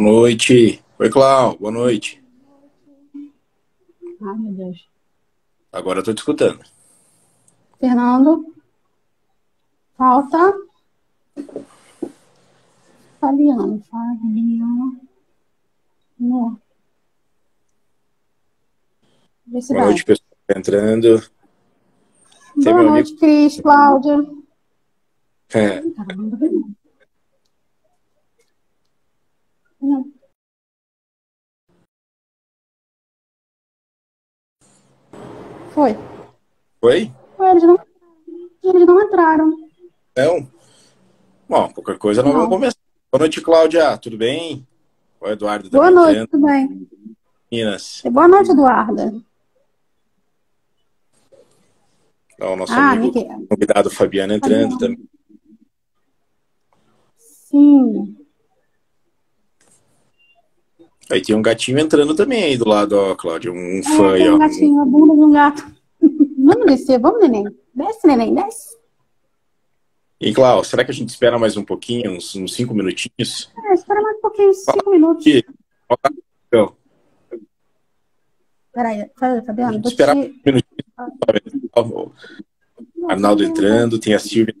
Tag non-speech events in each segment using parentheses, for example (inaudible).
Boa noite. Oi, Clau. Boa noite. Ai, meu Deus. Agora eu tô te escutando. Fernando. Falta. Fabiano. Fabiano. No. Boa vai. noite, pessoal tá entrando. Boa noite, Cris, Cláudia. É, Caramba, não. Foi. Oi? Foi, Eles não, eles não entraram. Não? Bom, qualquer coisa nós Não. vamos começar. Boa noite, Cláudia. Tudo bem? O Eduardo Boa também noite, tudo bem? Minas. Boa noite, Eduarda. Ó, o nosso Ah, amigo convidado Fabiano entrando Fabiano. também. Sim. Aí tem um gatinho entrando também aí do lado, ó, Cláudia. Um É, fã aí, ó. um gatinho, a bunda de um gato. (laughs) Vamos descer, vamos, neném. Desce, neném, desce. E, Cláudia, será que a gente espera mais um pouquinho, uns, uns cinco minutinhos? É, espera mais um pouquinho, cinco minutos. Aqui. Então, Peraí, Fa- Fabiano, vou te... esperar um minutinho. Arnaldo entrando, tem a Silvia.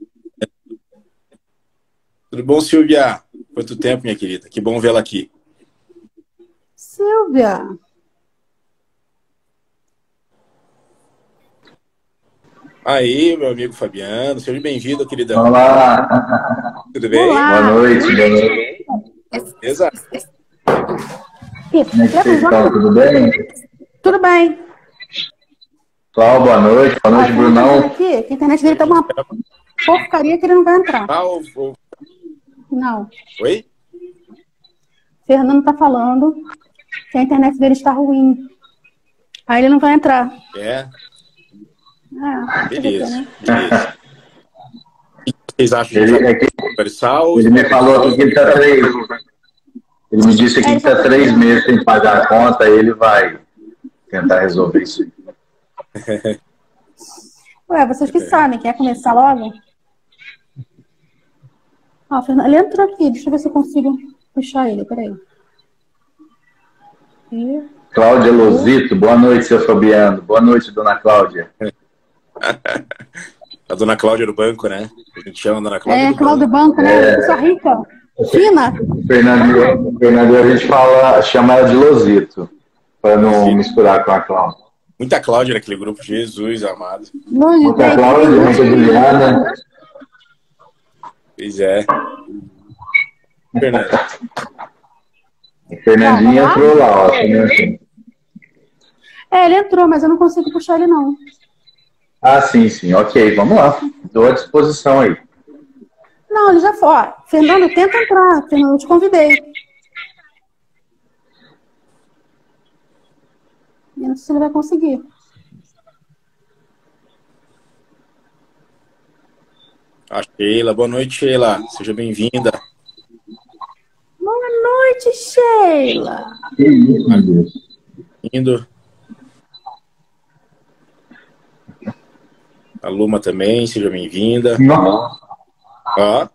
Tudo bom, Silvia? Quanto tempo, minha querida? Que bom vê-la aqui. Silvia. Aí, meu amigo Fabiano, seja bem-vindo, queridão. Olá, Tudo bem? Olá. boa noite, boa noite. Beleza? Como é que vocês estão? Tudo bem? Tudo bem. Pessoal, boa noite, boa noite, Ó, Brunão. Aqui, que a internet dele tá uma porcaria que ele não vai entrar. Ah, o- o- Não. Oi? Fernando tá falando que a internet dele está ruim. Aí ele não vai entrar. É, É, beleza. né? beleza. O que vocês acham Ele, é que conversar? ou- ele me falou aqui que ele está três. Ele me disse aqui que está três meses sem pagar a conta e ele vai tentar resolver isso. (laughs) Ué, vocês que sabem, quer começar logo? Ó, Fernando, ele entrou aqui, deixa eu ver se eu consigo puxar ele, peraí. E... Cláudia Lozito, boa noite, seu Fabiano. Boa noite, dona Cláudia. (laughs) A dona Cláudia do banco, né? A gente chama a dona Cláudia É, do Cláudio banco. Banco, né? Pessoa rica, fina. Fernandinho, Fernandinho, a gente fala, chama ela de Lozito, para não Sim. misturar com a Cláudia. Muita Cláudia naquele grupo, Jesus amado. Longe, Muita tem- Cláudia, muita Juliana. Pois é. Fernando. Fernandinho Vamos lá? entrou lá, ó. Fernandinho. É, ele entrou, mas eu não consigo puxar ele, não. Ah, sim, sim. Ok, vamos lá. Estou à disposição aí. Não, ele já foi. Ó, Fernando, tenta entrar. Fernando, eu te convidei. Eu não sei se ele vai conseguir. A Sheila. Boa noite, Sheila. Seja bem-vinda. Boa noite, Sheila. Que isso, meu Deus. Indo. A Luma também, seja bem-vinda. Nossa. Ó,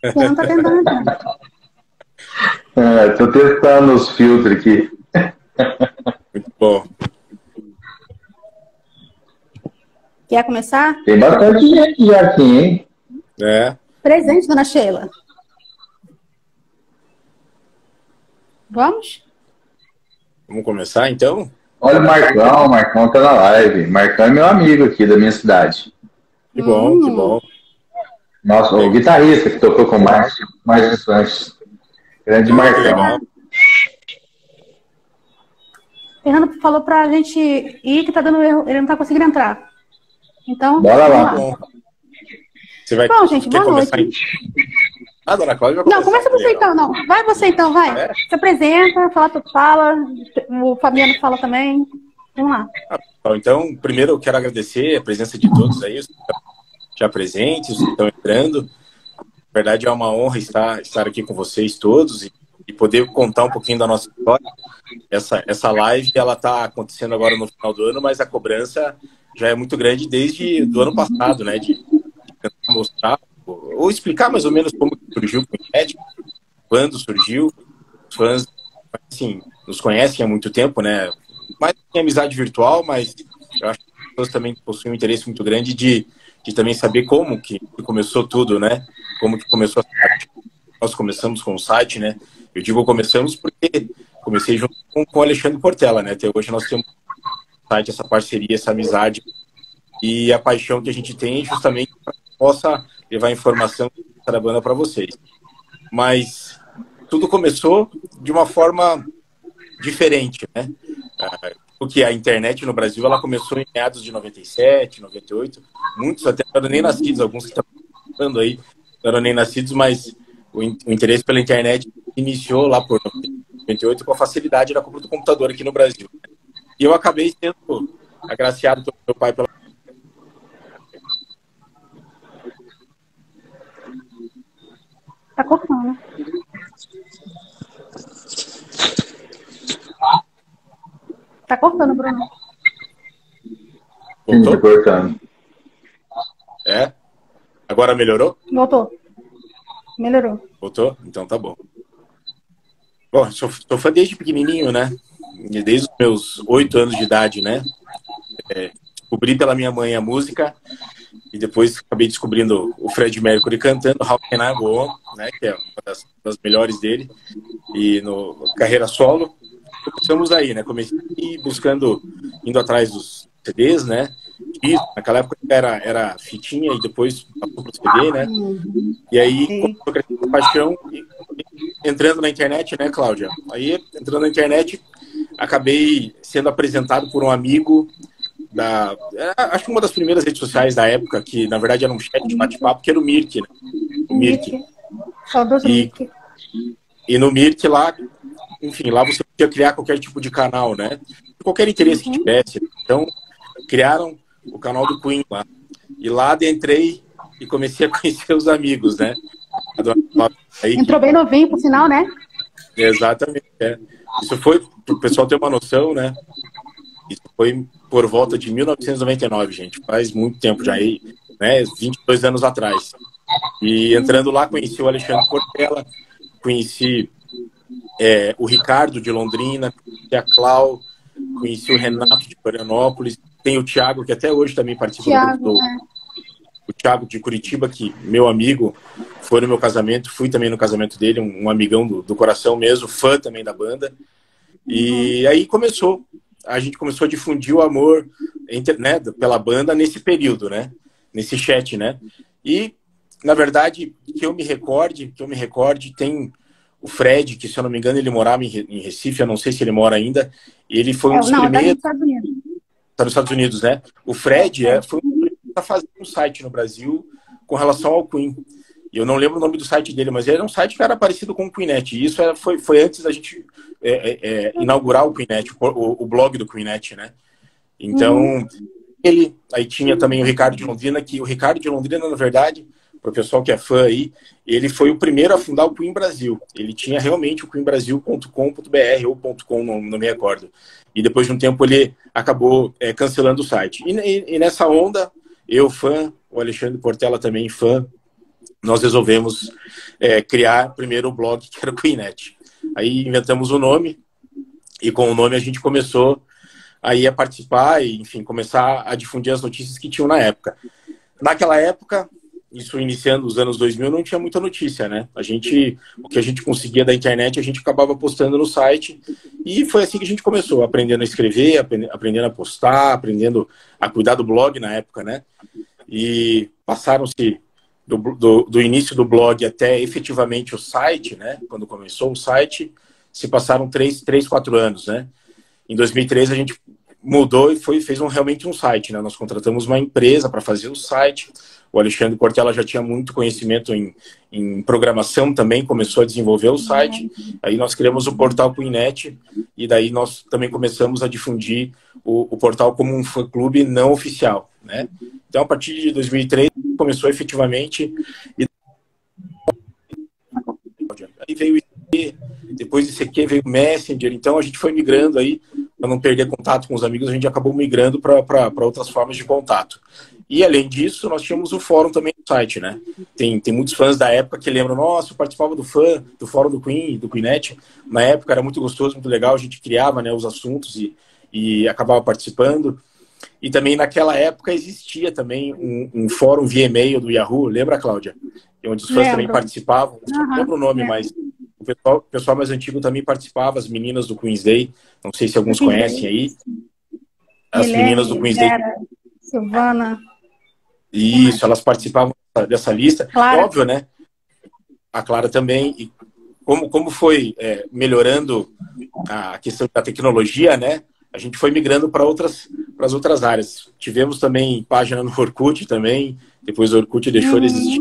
Fernando tá tentando. É, tô testando os filtros aqui. muito bom. Quer começar? Tem bastante gente já aqui, hein? É. Presente, dona Sheila. Vamos? Vamos começar, então? Olha o Marcão, o Marcão tá na live. Marcão é meu amigo aqui da minha cidade. Que bom, Hum. que bom. Nossa, o guitarrista que tocou com o Márcio, Márcio Santos. Grande Que Marcão. Fernando falou pra gente ir, que tá dando erro. Ele não tá conseguindo entrar. Então, Bora vamos lá. Bom. Você vai Bom, gente, boa começar noite. Ah, dona Cláudia vai Não, começa você então, não. Vai você então, vai. É? Se apresenta, fala, tu fala, o Fabiano fala também. Vamos lá. Bom, Então, primeiro eu quero agradecer a presença de todos aí, os que estão já presentes, os que estão entrando. Na verdade, é uma honra estar, estar aqui com vocês todos e, e poder contar um pouquinho da nossa história. Essa, essa live, ela está acontecendo agora no final do ano, mas a cobrança já é muito grande desde do ano passado, né? De, de mostrar ou, explicar mais ou menos como surgiu o Médico, quando surgiu, fãs, assim, nos conhecem há muito tempo, né? Mais tem amizade virtual, mas eu acho que as pessoas também possuem um interesse muito grande de, de também saber como que começou tudo, né? Como que começou a nós começamos com o site, né? Eu digo começamos porque comecei junto com, com o Alexandre Portela, né? Até hoje nós temos site, essa parceria, essa amizade e a paixão que a gente tem justamente para que possa levar informação da banda para vocês. Mas tudo começou de uma forma diferente, né? Ah, porque a internet no Brasil ela começou em meados de 97, 98. Muitos até não eram nem nascidos, alguns que estão falando aí não eram nem nascidos, mas o, interesse pela internet iniciou lá por 98 com a facilidade da compra do computador aqui no Brasil. E eu acabei sendo agraciado pelo meu pai pela Tá cortando. Tá cortando, Bruno. Sim, tá cortando. É? Agora melhorou? Voltou. Melhorou. Voltou? Então tá bom. Bom, sou, sou fã desde pequenininho, né? Desde os meus oito anos de idade, né? É, descobri pela minha mãe a música e depois acabei descobrindo o Fred Mercury cantando How Can I Go On, né? Que é uma das, das melhores dele. E no carreira solo, começamos aí, né? Comecei buscando, indo atrás dos CDs, né? E naquela época era, era fitinha e depois passou pro CD, né? E aí, com paixão, entrando na internet, né, Cláudia? Aí, entrando na internet, acabei sendo apresentado por um amigo da. É, acho que uma das primeiras redes sociais da época, que na verdade era um chat de bate-papo, que era o Mirk, né? O Mirk. Saudoso e, e no Mirk lá, enfim, lá você podia criar qualquer tipo de canal, né? Qualquer interesse uhum. que tivesse. Então, criaram o canal do Queen lá. E lá entrei e comecei a (laughs) conhecer os amigos, né? Aí, Entrou bem novinho, por sinal, né? Exatamente. É. Isso foi, para o pessoal ter uma noção, né? Isso foi por volta de 1999, gente. Faz muito tempo já aí, né? 22 anos atrás. E entrando lá, conheci o Alexandre Portela, conheci é, o Ricardo de Londrina, conheci a Clau, conheci o Renato de Florianópolis, tem o Thiago, que até hoje também participa Thiago, do, é. o Thiago de Curitiba, que meu amigo, foi no meu casamento, fui também no casamento dele, um, um amigão do, do, coração mesmo, fã também da banda. E uhum. aí começou, a gente começou a difundir o amor entre, né, pela banda nesse período, né? Nesse chat, né? E, na verdade, que eu me recorde, que eu me recorde, tem o Fred, que se eu não me engano ele morava em Recife, eu não sei se ele mora ainda, ele foi um é, dos não, primeiros... Tá nos Estados Unidos. Nos Estados Unidos, né? O Fred é, foi um dos primeiros a fazer um site no Brasil com relação ao Queen. Eu não lembro o nome do site dele, mas ele era um site que era parecido com o Queenet. E isso era, foi, foi antes da gente é, é, é inaugurar o Queenet, o, o, blog do Queenet, né? Então, uhum. ele... Aí tinha também o Ricardo de Londrina, que o Ricardo de Londrina, na verdade para o pessoal que é fã aí, ele foi o primeiro a fundar o Queen Brasil. Ele tinha realmente o queenbrasil.com.br ou .com, não, não me recordo. E depois de um tempo ele acabou é, cancelando o site. E, e, e, nessa onda, eu fã, o Alexandre Portela também fã, nós resolvemos é, criar primeiro o blog que era o Queenet. Aí inventamos o nome e com o nome a gente começou aí a participar e, enfim, começar a difundir as notícias que tinham na época. Naquela época, isso iniciando os anos 2000, não tinha muita notícia, né? A gente, o que a gente conseguia da internet, a gente acabava postando no site. E foi assim que a gente começou, aprendendo a escrever, aprendendo a postar, aprendendo a cuidar do blog na época, né? E passaram-se do, do, do, início do blog até efetivamente o site, né? Quando começou o site, se passaram três, três quatro anos, né? Em 2003 a gente mudou e foi, fez um, realmente um site, né? Nós contratamos uma empresa para fazer o site o Alexandre Portela já tinha muito conhecimento em, em programação também, começou a desenvolver o site. Aí nós criamos o portal Queenet e daí nós também começamos a difundir o, o portal como um fã-clube não oficial, né? Então, a partir de 2003, começou efetivamente e aí veio o IC, depois do ICQ veio o Messenger, então a gente foi migrando aí, para não perder contato com os amigos, a gente acabou migrando para outras formas de contato. E além disso, nós tínhamos o fórum também no site, né? Tem, tem muitos fãs da época que lembram, nossa, eu participava do fã, do fórum do Queen, do Queenette. Na época era muito gostoso, muito legal, a gente criava né, os assuntos e, e acabava participando. E também naquela época existia também um, um fórum via e-mail do Yahoo, lembra, Cláudia? Onde os fãs lembro. também participavam. Não lembro o nome, mas o pessoal, o pessoal mais antigo também participava, as meninas do Queen's Day. Não sei se alguns conhecem aí. As meninas do Queen's Day. Silvana. Isso, elas participavam dessa lista. Óbvio, né? A Clara também. E como, como foi é, melhorando a questão da tecnologia, né? A gente foi migrando para outras, para as outras áreas. Tivemos também página no Orkut também, depois o Orkut deixou uhum. de existir.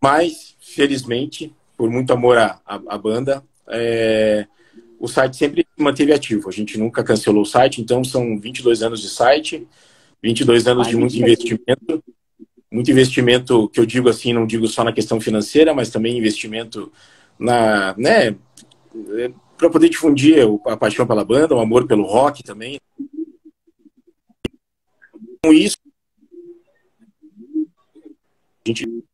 Mas, felizmente, por muito amor à, à, à banda, é, o site sempre manteve ativo. A gente nunca cancelou o site, então são 22 anos de site, 22 anos Ai, de muito investimento muito investimento que eu digo assim, não digo só na questão financeira, mas também investimento na, né, para poder difundir a paixão pela banda, o amor pelo rock também. Com isso, a gente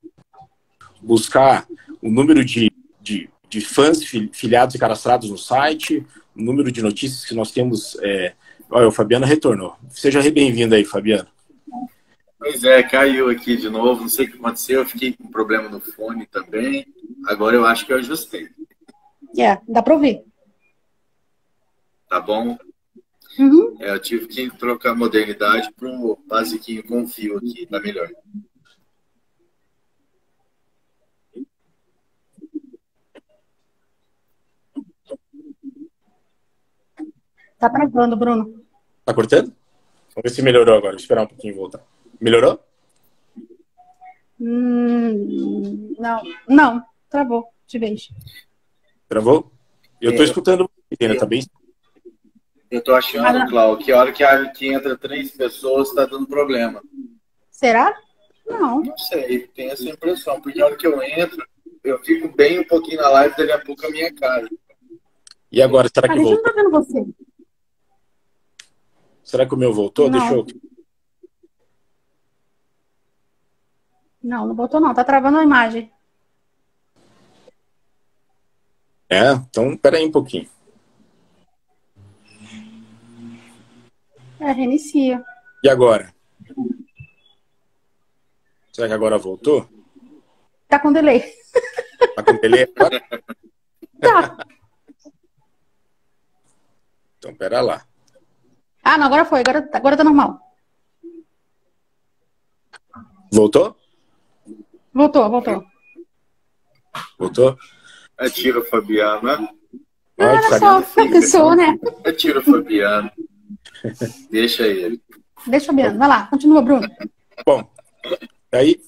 buscar o número de, de, de fãs filiados e cadastrados no site, o número de notícias que nós temos. É... Olha, o Fabiano retornou. Seja bem-vindo aí, Fabiano. Pois é, caiu aqui de novo, não sei o que aconteceu, eu fiquei com problema no fone também. Agora eu acho que eu ajustei. É, yeah, dá para ouvir. Tá bom? Uhum. É, eu tive que trocar a modernidade para o basiquinho com fio aqui, tá melhor. Tá travando, Bruno. Tá cortando? Vamos ver se melhorou agora. Vou esperar um pouquinho e voltar. Melhorou? Hum, não, não, travou de vez. Travou? Eu é, escutando, Helena, tá bem? Eu estou achando, Cláudio, que a hora que, que entra três pessoas está dando problema. Será? Não. Não sei, tem essa impressão, porque a hora que eu entro, eu fico bem um pouquinho na live, daqui a pouco a minha cara. E agora, será que voltou? Não tá vendo você. Será que o meu voltou? Não. Deixa eu Não, não botou não, tá travando a imagem. É, então peraí um pouquinho. É, reinicia. E agora? Será que agora voltou? Tá com delay. Tá com delay agora? Tá. Então, pera lá. Ah, não, agora foi. Agora, agora tá normal. Voltou? Voltou, voltou. Voltou? Atira o Fabiano, né? Olha só, sou, né? Atira o Fabiano. (laughs) Deixa ele. Deixa o Fabiano. Vai lá, continua, Bruno. Bom, aí,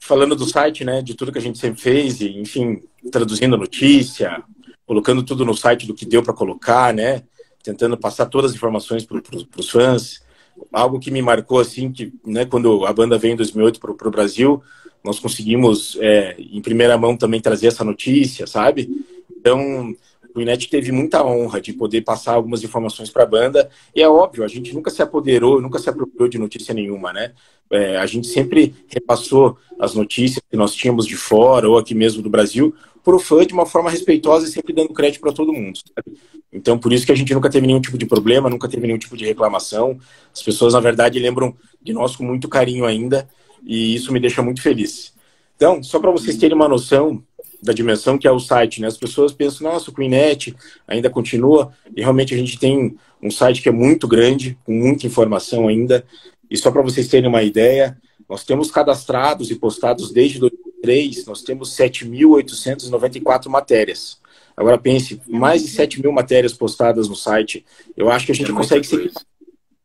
falando do site, né, de tudo que a gente sempre fez, e, enfim, traduzindo a notícia, colocando tudo no site do que deu para colocar, né, tentando passar todas as informações para os fãs. Algo que me marcou, assim, que, né, quando a banda veio em 2008 para o Brasil, nós conseguimos, é, em primeira mão, também trazer essa notícia, sabe? Então, o Inet teve muita honra de poder passar algumas informações para a banda. E é óbvio, a gente nunca se apoderou, nunca se apropriou de notícia nenhuma, né? É, a gente sempre repassou as notícias que nós tínhamos de fora ou aqui mesmo do Brasil para o fã de uma forma respeitosa e sempre dando crédito para todo mundo. Sabe? Então, por isso que a gente nunca teve nenhum tipo de problema, nunca teve nenhum tipo de reclamação. As pessoas, na verdade, lembram de nós com muito carinho ainda e isso me deixa muito feliz. Então, só para vocês terem uma noção da dimensão que é o site, né? As pessoas pensam, nossa, o Queenet ainda continua, e realmente a gente tem um site que é muito grande, com muita informação ainda, e só para vocês terem uma ideia, nós temos cadastrados e postados desde 2003, nós temos 7.894 matérias. Agora pense, mais de 7 mil matérias postadas no site. Eu acho que a gente é consegue se equiparar.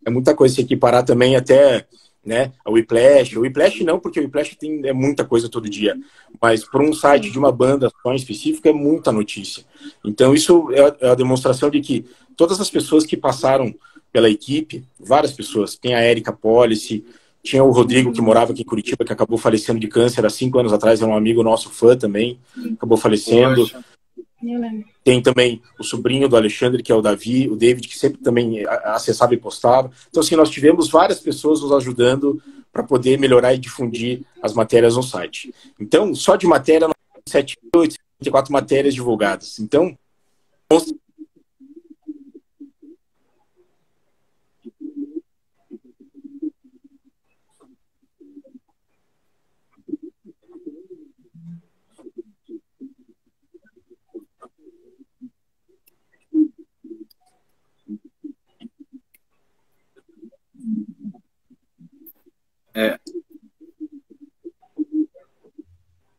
É muita coisa se equiparar também até né? A Whiplash, o Whiplash não, porque o Whiplash tem é muita coisa todo dia, mas para um site de uma banda só em específico é muita notícia. Então isso é a, é a demonstração de que todas as pessoas que passaram pela equipe, várias pessoas, tem a Erika Policy, tinha o Rodrigo que morava aqui em Curitiba, que acabou falecendo de câncer há cinco anos atrás, é um amigo nosso fã também, acabou falecendo. Poxa. Tem também o sobrinho do Alexandre, que é o Davi, o David, que sempre também acessava e postava. Então, assim, nós tivemos várias pessoas nos ajudando para poder melhorar e difundir as matérias no site. Então, só de matéria, 78, matérias divulgadas. Então, É.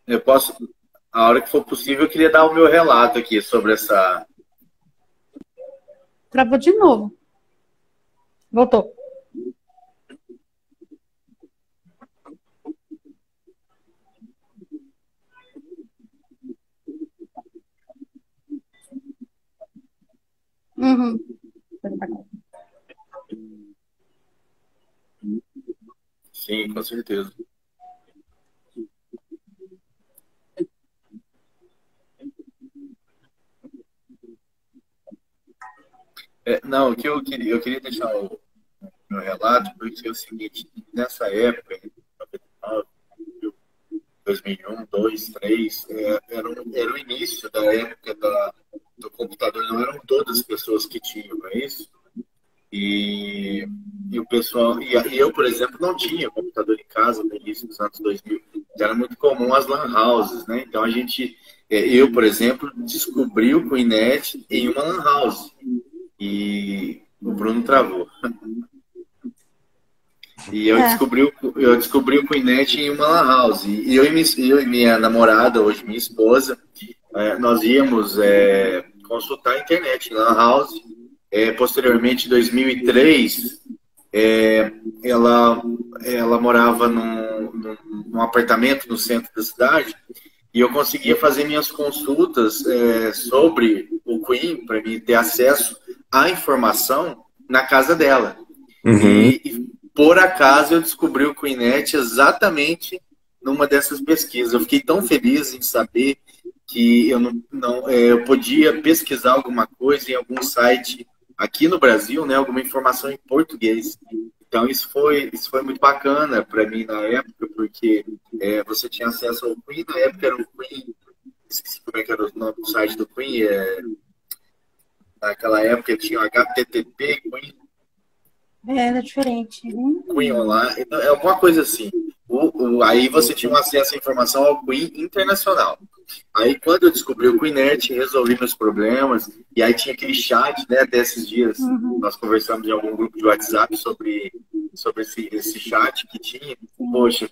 Eu posso, a hora que for possível, eu queria dar o meu relato aqui sobre essa. Travou de novo. Voltou. Uhum. Sim, com certeza. É, não, o que eu queria, eu queria deixar o meu relato, porque é o seguinte, nessa época, 2001, 2002, 2003, é, era, era o início da época da, do computador, não eram todas as pessoas que tinham, é isso? E, e o pessoal, e, e, eu, por exemplo, não tinha computador em casa no início dos anos 2000. Era muito comum as lan houses, né? Então a gente, é, eu, por exemplo, descobri o Queenet em uma lan house. E o Bruno travou. E eu, é. descobri, eu descobri o Queenet em uma lan house. E eu e, eu e minha namorada, hoje minha esposa, é, nós íamos é, consultar a internet em lan house é, posteriormente, em 2003, é, ela, ela morava num, num, num, apartamento no centro da cidade e eu conseguia fazer minhas consultas é, sobre o Queen para mim ter acesso à informação na casa dela. Uhum. E, e, por acaso eu descobri o Queenet exatamente numa dessas pesquisas. Eu fiquei tão feliz em saber que eu não, não é, eu podia pesquisar alguma coisa em algum site aqui no Brasil, né, alguma informação em português. Então isso foi isso foi muito bacana para mim na época, porque é, você tinha acesso ao Queen, na época era o Queen, esqueci como é que era o nome do site do Queen, é, naquela época tinha o HTTP Queen. É, era diferente. Queen Online, então, é alguma coisa assim. O, o, aí você tinha um acesso à informação ao Queen internacional. Aí quando eu descobri o Queenet, resolvi meus problemas, e aí tinha aquele chat, né, até esses dias, uhum. nós conversamos em algum grupo de WhatsApp sobre, sobre esse, esse chat que tinha. Poxa,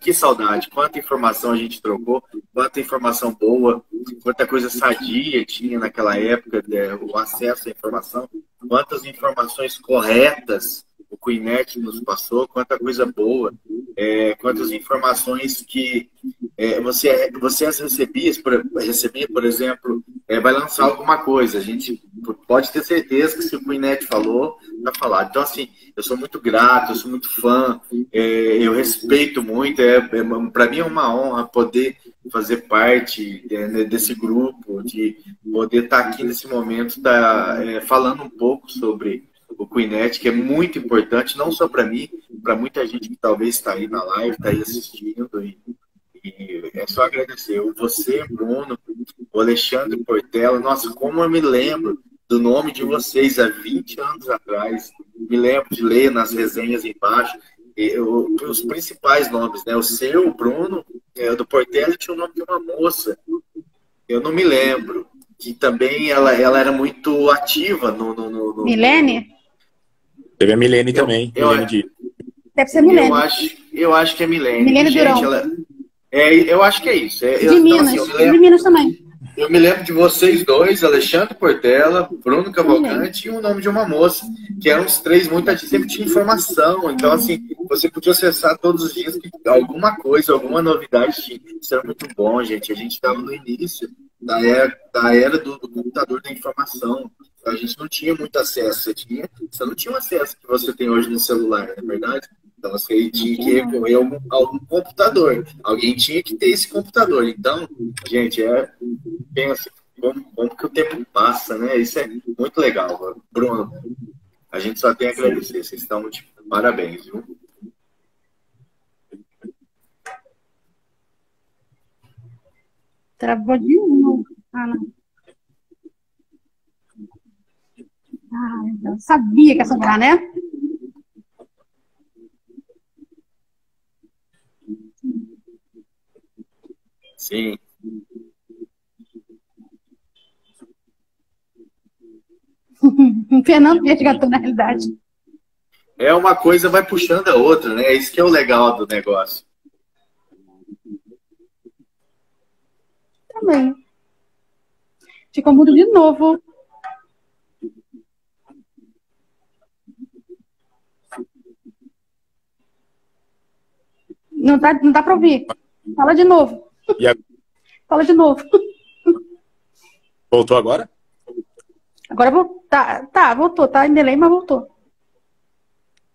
que saudade, quanta informação a gente trocou, quanta informação boa, quanta coisa sadia tinha naquela época, né, o acesso à informação, quantas informações corretas o Queenet nos passou, quanta coisa boa, é, quantas informações que é, você, você as recebia, por, recebia, por exemplo, é, vai lançar alguma coisa. A gente pode ter certeza que se o Queenet falou, vai falar. Então, assim, eu sou muito grato, eu sou muito fã, é, eu respeito muito. É, é Para mim é uma honra poder fazer parte é, né, desse grupo, de poder estar aqui nesse momento, tá, é, falando um pouco sobre o Queenet, que é muito importante, não só para mim, para muita gente que talvez está aí na live, está aí assistindo. E, e, é só agradecer. Você, Bruno, o Alexandre Portela, nossa, como eu me lembro do nome de vocês há 20 anos atrás. Me lembro de ler nas resenhas embaixo. Eu, os principais nomes, né? O seu, o Bruno, é, do Portela tinha o nome de uma moça. Eu não me lembro. Que também ela, ela era muito ativa no. no, no, no Milene? Teve a Milene também. Eu, Milene de... Deve ser Milene. Eu acho, eu acho que é Milene. Milene Gente, ela, é, eu acho que é isso. É, de eu, Minas. Então, assim, lembro, de Minas também. Eu me lembro de vocês dois, Alexandre Portela, Bruno Cavalcante e o nome de uma moça, que eram os três muito ativos, sempre tinha informação. Então, assim, você podia acessar todos os dias alguma coisa, alguma novidade tinha. Isso era muito bom, gente. A gente estava no início da era, da era do, do computador da informação a gente não tinha muito acesso. Você, tinha, você não tinha o acesso que você tem hoje no celular, não é verdade? Então você tinha que recorrer a algum, a algum computador. Alguém tinha que ter esse computador. Então, gente, é, pensa como, como que o tempo passa, né? Isso é muito legal. Bruno, a gente só tem a agradecer. Vocês estão de parabéns, viu? Travou de novo. Ah, não. Ah, eu sabia que ia sobrar, né? Sim. (laughs) Fernando resgatou na realidade. É uma coisa vai puxando a outra, né? Isso que é o legal do negócio. Também. Ficou mudo de novo. Não dá, não dá para ouvir. Fala de novo. Fala de novo. Voltou agora? Agora voltou. Tá, tá, voltou. Tá em delay, mas voltou.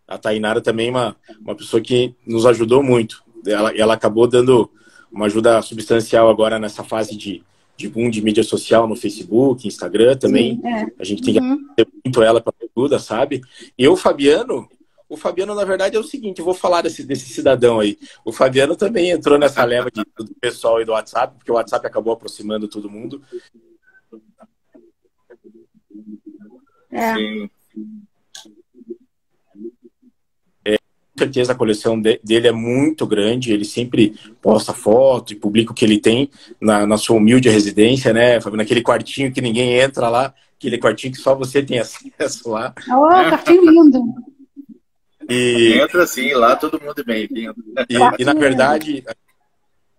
A Tainara também é uma, uma pessoa que nos ajudou muito. Ela, ela acabou dando uma ajuda substancial agora nessa fase de, de boom de mídia social no Facebook, Instagram também. Sim, é. A gente tem que uhum. agradecer muito ela para ajuda, sabe? E o Fabiano, o Fabiano, na verdade, é o seguinte, eu vou falar desse, desse cidadão aí. O Fabiano também entrou nessa leva de, do pessoal aí do WhatsApp, porque o WhatsApp acabou aproximando todo mundo. É. Sim. com certeza a coleção dele é muito grande, ele sempre posta foto e publica o que ele tem na, na sua humilde residência, né, naquele quartinho que ninguém entra lá, aquele quartinho que só você tem (laughs) acesso lá. Oh, quartinho lindo! E... Entra sim, lá todo mundo é bem-vindo. E, e, na verdade,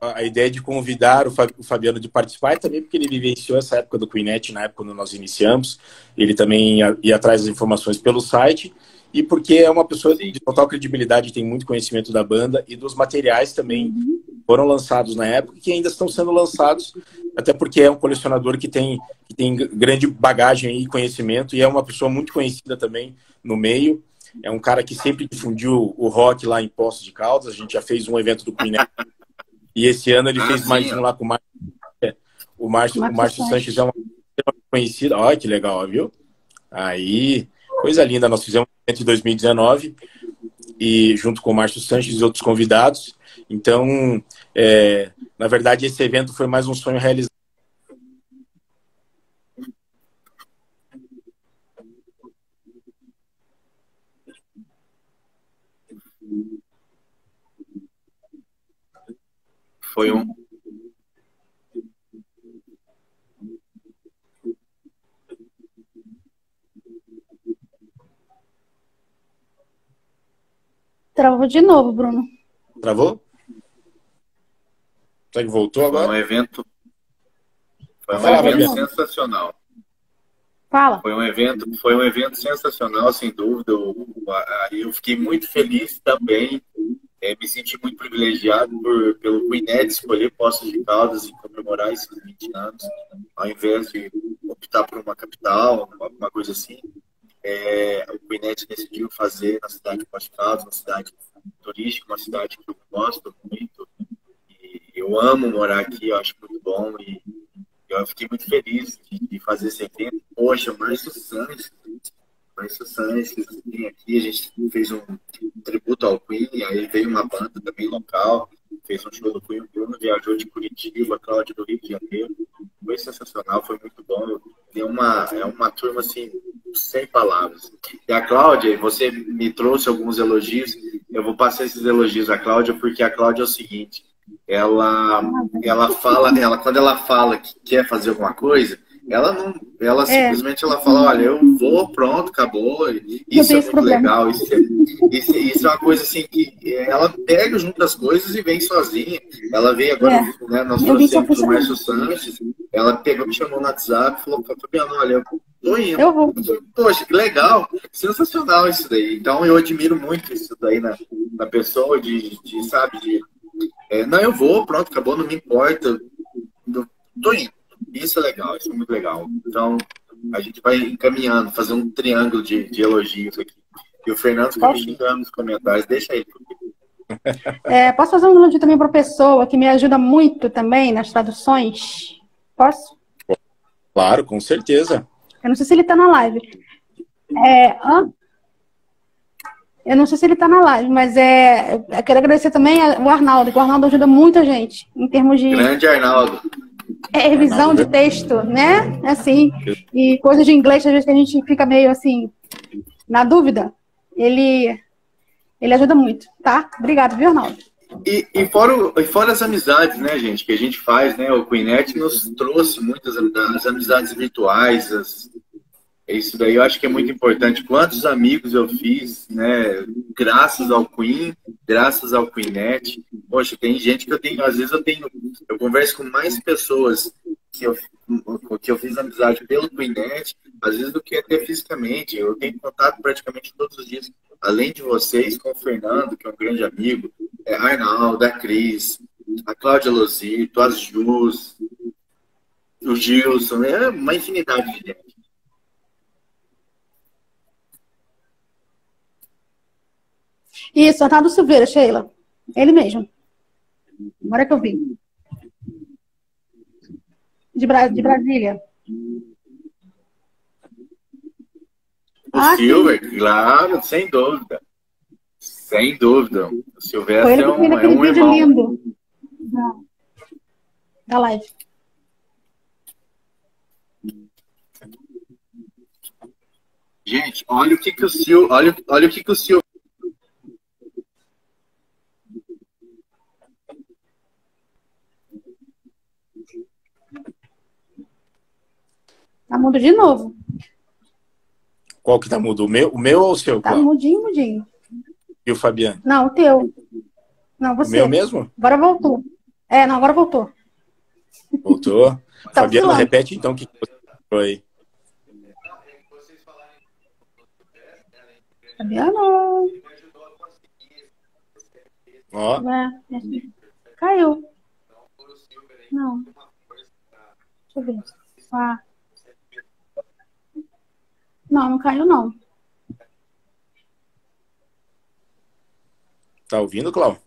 a, a ideia de convidar o Fabiano de participar é também porque ele vivenciou essa época do Queenet, na época quando nós iniciamos, ele também ia, ia atrás das informações pelo site, e porque é uma pessoa de total credibilidade, tem muito conhecimento da banda e dos materiais também foram lançados na época que ainda estão sendo lançados, até porque é um colecionador que tem, que tem grande bagagem e conhecimento e é uma pessoa muito conhecida também no meio. É um cara que sempre difundiu o rock lá em Poços de Caldas. A gente já fez um evento do Queen e esse ano ele ah, fez sim, mais um lá com o Márcio. O Márcio, o Márcio Sanches é uma conhecida. Olha que legal, viu? Aí, coisa linda. Nós fizemos em 2019 e junto com o Márcio Sanches e outros convidados. Então, é, na verdade, esse evento foi mais um sonho realizado. Foi um, Travou de novo, Bruno. Travou? Será que voltou agora? Foi um evento. Foi um Fala, evento sensacional. Fala. Foi um evento, foi um evento sensacional, sem dúvida. Eu, eu fiquei muito feliz também. É, me senti muito privilegiado por, pelo Queenet escolher Poços de Caldas e comemorar esses 20 anos, ao invés de optar por uma capital, alguma coisa assim é, o Queenet decidiu fazer na cidade de Pós uma cidade turística, uma cidade que eu gosto muito. E eu amo morar aqui, eu acho muito bom. E eu fiquei muito feliz de, de fazer esse evento. Poxa, Márcio Sanches, Márcio Sanches vem aqui, a gente fez um tributo ao Queen, aí veio uma banda também local, fez um show do Queen, o Bruno viajou de Curitiba, a Cláudia do Rio de Janeiro. Foi sensacional, foi muito bom. É uma, é uma turma assim sem palavras. E a Cláudia, você me trouxe alguns elogios, eu vou passar esses elogios à Cláudia, porque a Cláudia é o seguinte, ela, ela fala, ela, quando ela fala que quer fazer alguma coisa, ela não, ela é. simplesmente ela fala, olha, eu vou, pronto, acabou. Isso é muito problema. legal. Isso é, isso, isso, é uma coisa assim que ela pega junto as coisas e vem sozinha. Ela veio agora, é. né, nós trouxemos o Márcio Sanches, ela pegou, me chamou no WhatsApp e falou, Fabiano, olha, eu tô indo. Eu vou. Poxa, que legal, sensacional isso daí. Então eu admiro muito isso daí na, na pessoa, de, de sabe, de é, não, eu vou, pronto, acabou, não me importa. Tô indo. Isso é legal, isso é muito legal. Então, a gente vai encaminhando, fazer um triângulo de, de elogios aqui. E o Fernando fica me xingando nos comentários, deixa aí. (laughs) É, posso fazer um elogio também para a pessoa que me ajuda muito também nas traduções? Posso? Claro, com certeza. Eu não sei se ele está na live. É, hã? Eu não sei se ele está na live, mas é, eu quero agradecer também o Arnaldo, que o Arnaldo ajuda muita gente em termos de. Grande Arnaldo. É revisão de texto, né? Assim, e coisas de inglês, às vezes que a gente fica meio assim, na dúvida. Ele, ele ajuda muito, tá? Obrigado, viu, Arnaldo? E, e, fora, e fora as amizades, né, gente, que a gente faz, né? O Queenet nos trouxe muitas as amizades virtuais, as, isso daí eu acho que é muito importante. Quantos amigos eu fiz, né? Graças ao Queen, graças ao Queenet. Poxa, tem gente que eu tenho, às vezes eu tenho, eu converso com mais pessoas que eu, que eu fiz amizade pelo Queenet, às vezes do que até fisicamente. Eu tenho contato praticamente todos os dias, além de vocês, com o Fernando, que é um grande amigo, é, Arnaldo, a Cris, a Cláudia Lozito, as Jus, o Gilson, é uma infinidade de gente. Isso, Arnaldo Silveira, Sheila. Ele mesmo. Agora que eu vi. De, Bra de Brasília. O ah, Silver, sim. claro, sem dúvida. Sem dúvida. O Silvestre é um, é um irmão. lindo. Da, da live. Gente, olha o que, que o Sil, olha, olha o que, que o Sil Tá mudo de novo. Qual que tá mudo? O meu, o meu ou o seu? Tá mudinho, mudinho. E o Fabiano? Não, o teu. Não, você. O meu mesmo? Agora voltou. É, não, agora voltou. Voltou? (laughs) tá Fabiano, repete então o que você falou aí. Fabiano. Ó. É, é. Caiu. Não. Deixa eu ver. Ah. Não, não caiu, não. Tá ouvindo, Cláudio?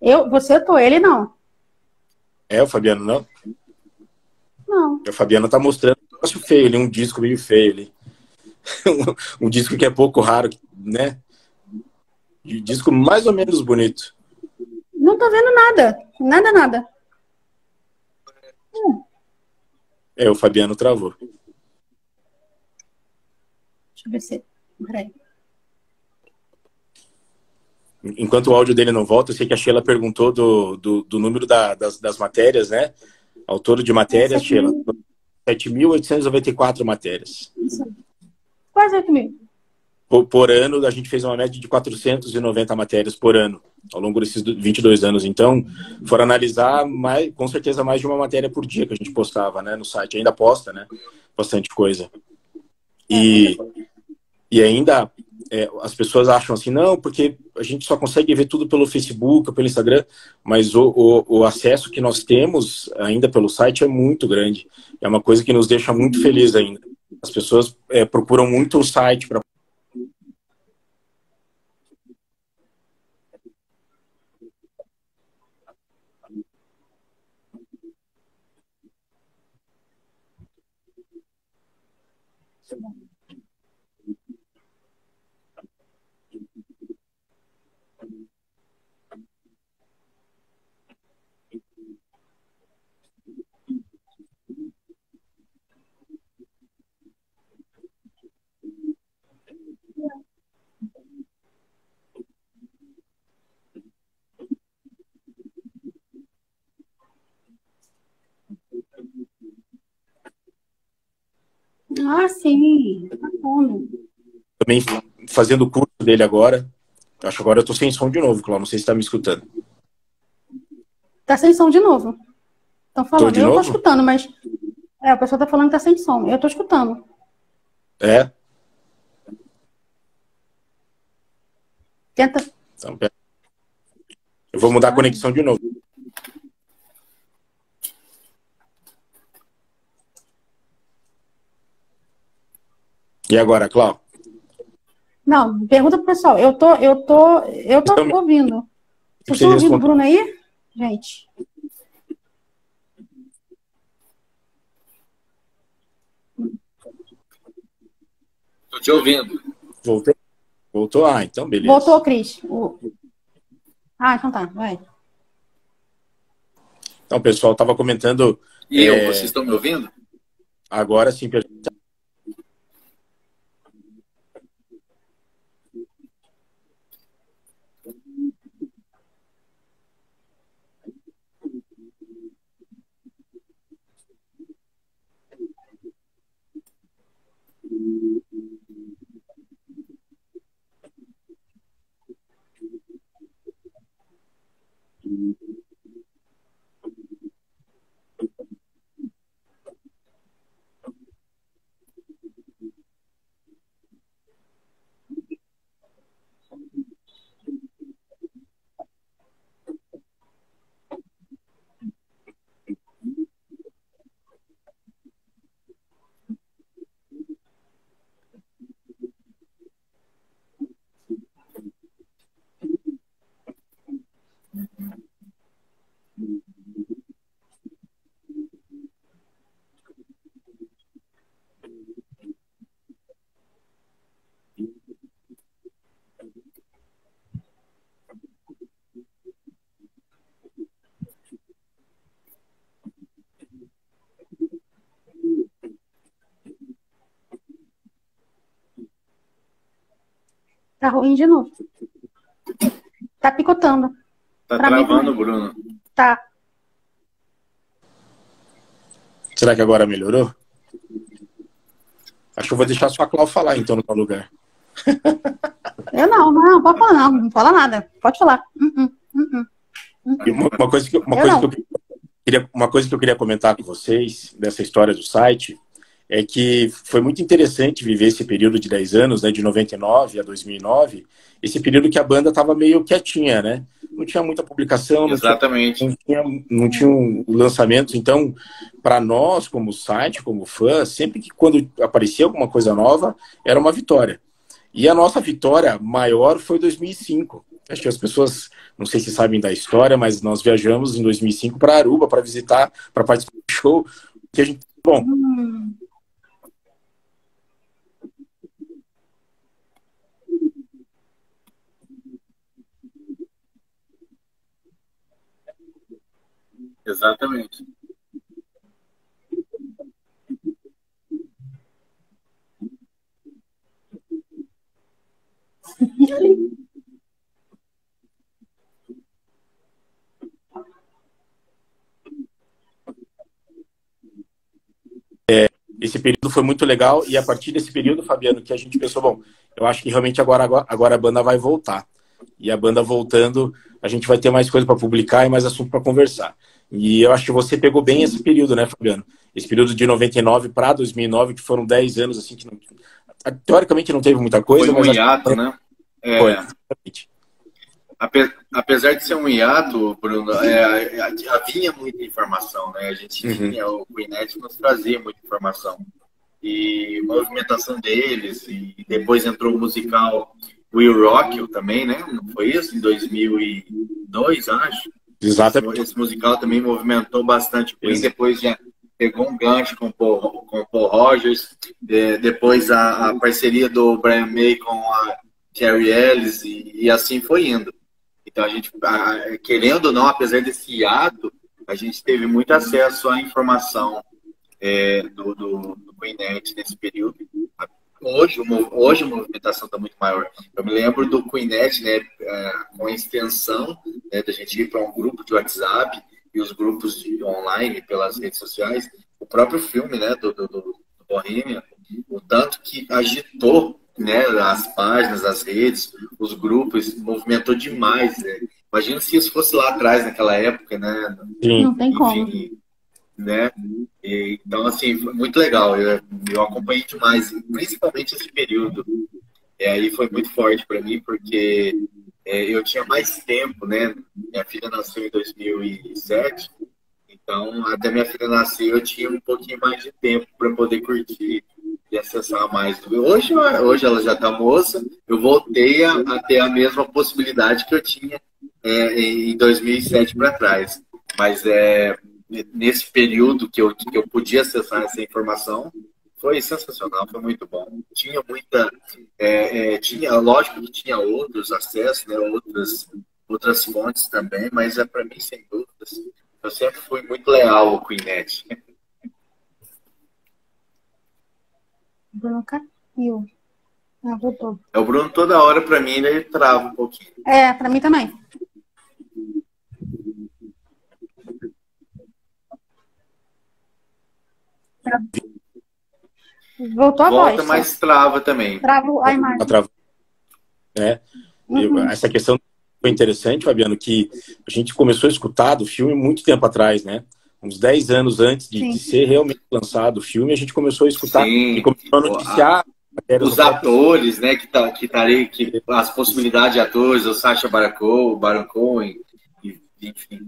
Eu, você tô, ele não. É, o Fabiano não? Não. O Fabiano tá mostrando um negócio feio ali, um disco meio feio ali. (laughs) um disco que é pouco raro, né? Um disco mais ou menos bonito. Não tô vendo nada. Nada, nada. Hum. É, o Fabiano travou. Deixa eu ver se. Peraí. Enquanto o áudio dele não volta, eu sei que a Sheila perguntou do, do, do número da, das, das matérias, né? Autor de matérias, Sheila. 7.894 matérias. Isso. Quase 8 mil. Por, por, ano, a gente fez uma média de 490 matérias por ano, ao longo desses 22 anos. Então, for analisar, mais, com certeza mais de uma matéria por dia que a gente postava né, no site. Ainda posta, né? Bastante coisa. E, e ainda é, as pessoas acham assim, não, porque a gente só consegue ver tudo pelo Facebook, pelo Instagram, mas o, o, o, acesso que nós temos ainda pelo site é muito grande. É uma coisa que nos deixa muito feliz ainda. As pessoas é, procuram muito o site para sim. Tá bom. Também fazendo o curso dele agora. Acho que agora eu tô sem som de novo, Cláudio. Não sei se tá me escutando. Tá sem som de novo. Estão falando. Eu novo? tô escutando, mas. É, a pessoa tá falando que tá sem som. Eu tô escutando. É? Tenta. Então, eu vou mudar a conexão de novo. E agora, Cláudio? Não, pergunta pro pessoal. Eu tô, eu tô, eu tô então, ouvindo. Vocês estão ouvindo o Bruno aí? Gente. Tô te ouvindo. Voltei. Voltou? Ah, então beleza. Voltou, Cris. Ah, então tá, vai. Então, o pessoal estava comentando. E eu, vocês estão me ouvindo? Agora sim, Mm-hmm. Tá ruim de novo. Tá picotando. Tá pra travando, Bruno. Tá. Será que agora melhorou? Acho que eu vou deixar só a Clau falar, então, no meu lugar. Eu não, não, pode falar não, não fala nada. Pode falar. Uma, uma, coisa, que, uma, coisa que eu queria, uma coisa que eu queria comentar com vocês dessa história do site é que foi muito interessante viver esse período de 10 anos, né, de 99 a 2009, esse período que a banda estava meio quietinha, né? Não tinha muita publicação, Exatamente. não tinha, não tinha, não tinha um lançamento. Então, para nós, como site, como fã, sempre que quando aparecia alguma coisa nova, era uma vitória. E a nossa vitória maior foi 2005. Acho que as pessoas, não sei se sabem da história, mas nós viajamos em 2005 para Aruba para visitar, para participar do show. Que a gente, bom, hum. Exatamente. É, esse período foi muito legal e a partir desse período, Fabiano, que a gente pensou, bom, eu acho que realmente agora, agora, agora a banda vai voltar. E a banda voltando, a gente vai ter mais coisa para publicar e mais assunto para conversar. E eu acho que você pegou bem esse período, né, Fabiano? Esse período de 99 para 2009, que foram 10 anos, assim, que não, teoricamente não teve muita coisa. Foi um hiato, né? É, Foi, exatamente. Apesar de ser um hiato, Bruno, é, havia muita informação, né? A gente uhum. tinha, o Queenet nos trazia muita informação. E movimentação deles, e depois entrou o musical Will Rock também, né? Não foi isso? Em 2002, acho. Exatamente. Esse musical também movimentou bastante o Queen, depois já pegou um gancho com o Paul, com Paul Rogers, de, depois a, a, parceria do Brian May com a Carrie Ellis, e, e, assim foi indo. Então a gente, a, querendo ou não, apesar desse hiato, a gente teve muito acesso à informação é, do, do, do Queenet nesse período. Hoje, hoje a movimentação está muito maior. Eu me lembro do Queenet, né, é, com a extensão né, da gente ir para um grupo de WhatsApp e os grupos de online pelas redes sociais. O próprio filme né, do, do, do Bohemian, o tanto que agitou né, as páginas, as redes, os grupos, movimentou demais. Né? Imagina se isso fosse lá atrás, naquela época, né? Sim. Não tem como. Né? E, então, assim, muito legal. Eu, eu acompanhei demais, principalmente esse período. E aí foi muito forte para mim, porque é, eu tinha mais tempo, né? Minha filha nasceu em 2007, então até minha filha nascer eu tinha um pouquinho mais de tempo para poder curtir e acessar mais. Hoje, hoje ela já está moça, eu voltei a, a, ter a mesma possibilidade que eu tinha é, em 2007 para trás. Mas é, nesse período que eu, que eu podia acessar essa informação, foi sensacional, foi muito bom. Tinha muita. É, é, tinha, lógico que tinha outros acessos, né, outras, outras fontes também, mas é para mim, sem dúvidas, Eu sempre fui muito leal ao Queenet. Bruno caiu. Ah, voltou. É o Bruno toda hora para mim ele trava um pouquinho. É, para mim também. Voltou a Volta, voz. mas trava também. Trava a imagem. Trava. É. Uhum. Essa questão foi interessante, Fabiano, que a gente começou a escutar do filme muito tempo atrás, né? Uns 10 anos antes de, de ser realmente lançado o filme, a gente começou a escutar Sim. e começou a noticiar os atores, né, que tá, que tá ali, que as possibilidades de atores, o Sacha Baron Cohen, o Baron Cohen, enfim.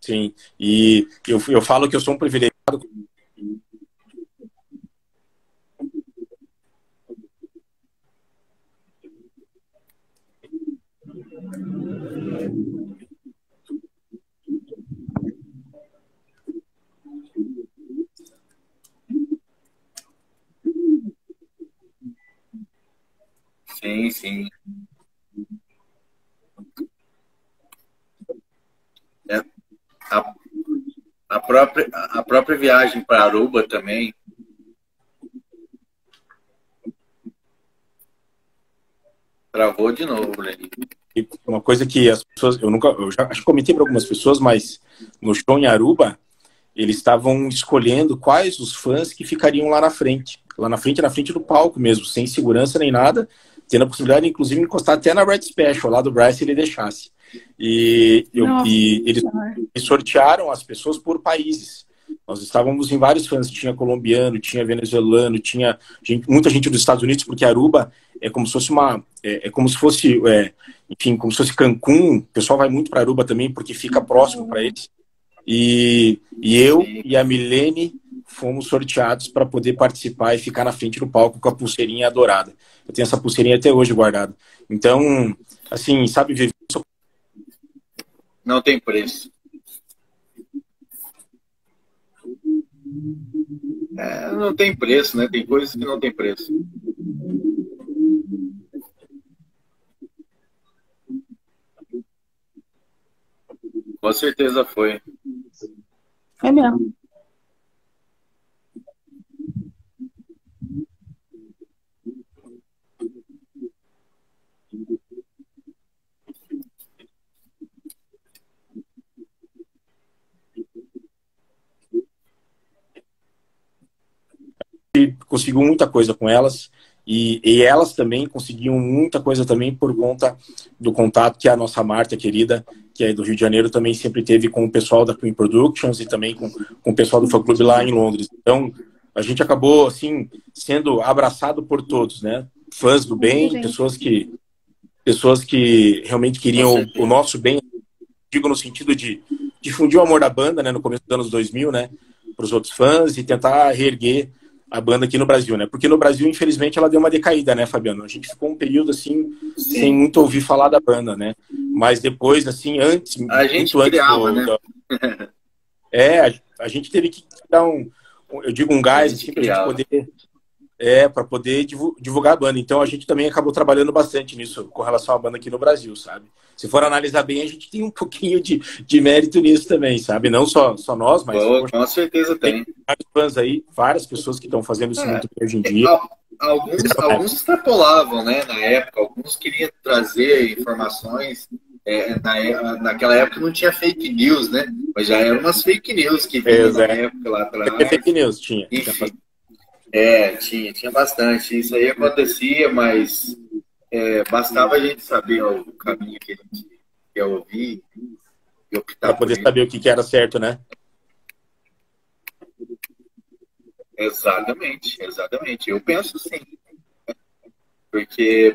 Sim, e eu, eu falo que eu sou um privilegiado Sim, sim. É, a, a, própria, a própria viagem para Aruba também. Travou de novo, Lenny. Uma coisa que as pessoas, eu nunca, eu já acho que comentei para algumas pessoas, mas no show em Aruba, eles estavam escolhendo quais os fãs que ficariam lá na frente, lá na frente, na frente do palco mesmo, sem segurança nem nada, tendo a possibilidade, inclusive, de encostar até na Red Special, lá do Bryce, se ele deixasse. E, eu, e eles, eles sortearam as pessoas por países. Nós estávamos em vários fãs, tinha colombiano, tinha venezuelano, tinha gente, muita gente dos Estados Unidos, porque Aruba é como se fosse uma, é, é como se fosse, é, enfim, como se fosse Cancún. O pessoal vai muito para Aruba também, porque fica próximo para eles. E, e eu e a Milene fomos sorteados para poder participar e ficar na frente do palco com a pulseirinha dourada. Eu tenho essa pulseirinha até hoje guardada. Então, assim, sabe viver não tem preço. É, não tem preço, né? Tem coisas que não tem preço. Com certeza foi. É mesmo. Conseguiu muita coisa com elas e, e, elas também conseguiam muita coisa também por conta do contato que a nossa Marta querida, que é do Rio de Janeiro, também sempre teve com o pessoal da Queen Productions e também com, com o pessoal do fã clube lá em Londres. Então, a gente acabou, assim, sendo abraçado por todos, né? Fãs do bem, Sim, pessoas que pessoas que realmente queriam o, o, nosso bem, digo no sentido de difundir o amor da banda, né, no começo dos anos 2000, né, para os outros fãs e tentar reerguer a banda aqui no Brasil, né? Porque no Brasil, infelizmente, ela deu uma decaída, né, Fabiano? A gente ficou um período assim Sim. sem muito ouvir falar da banda, né? Mas depois, assim, antes, a gente muito criava, antes do, né? É, a, a, gente teve que dar um, eu digo um gás assim, para gente poder é para poder divulgar a banda. Então a gente também acabou trabalhando bastante nisso com relação à banda aqui no Brasil, sabe? Se for analisar bem, a gente tem um (laughs) pouquinho de, de mérito nisso também, sabe? Não só, só nós, mas Boa, com certeza tem. tem vários fãs aí, várias pessoas que estão fazendo isso é, muito bem hoje em dia. Alguns, alguns extrapolavam, né? Na época, alguns queriam trazer informações. É, na, naquela época não tinha fake news, né? Mas já eram umas fake news que vinham na época lá atrás. Fake news, tinha. Enfim. É, tinha, tinha bastante. Isso aí acontecia, mas é, bastava a gente saber ó, o caminho que a gente quer ouvir e optar Para poder saber o que, que era certo, né? Exatamente, exatamente. Eu penso sim. Porque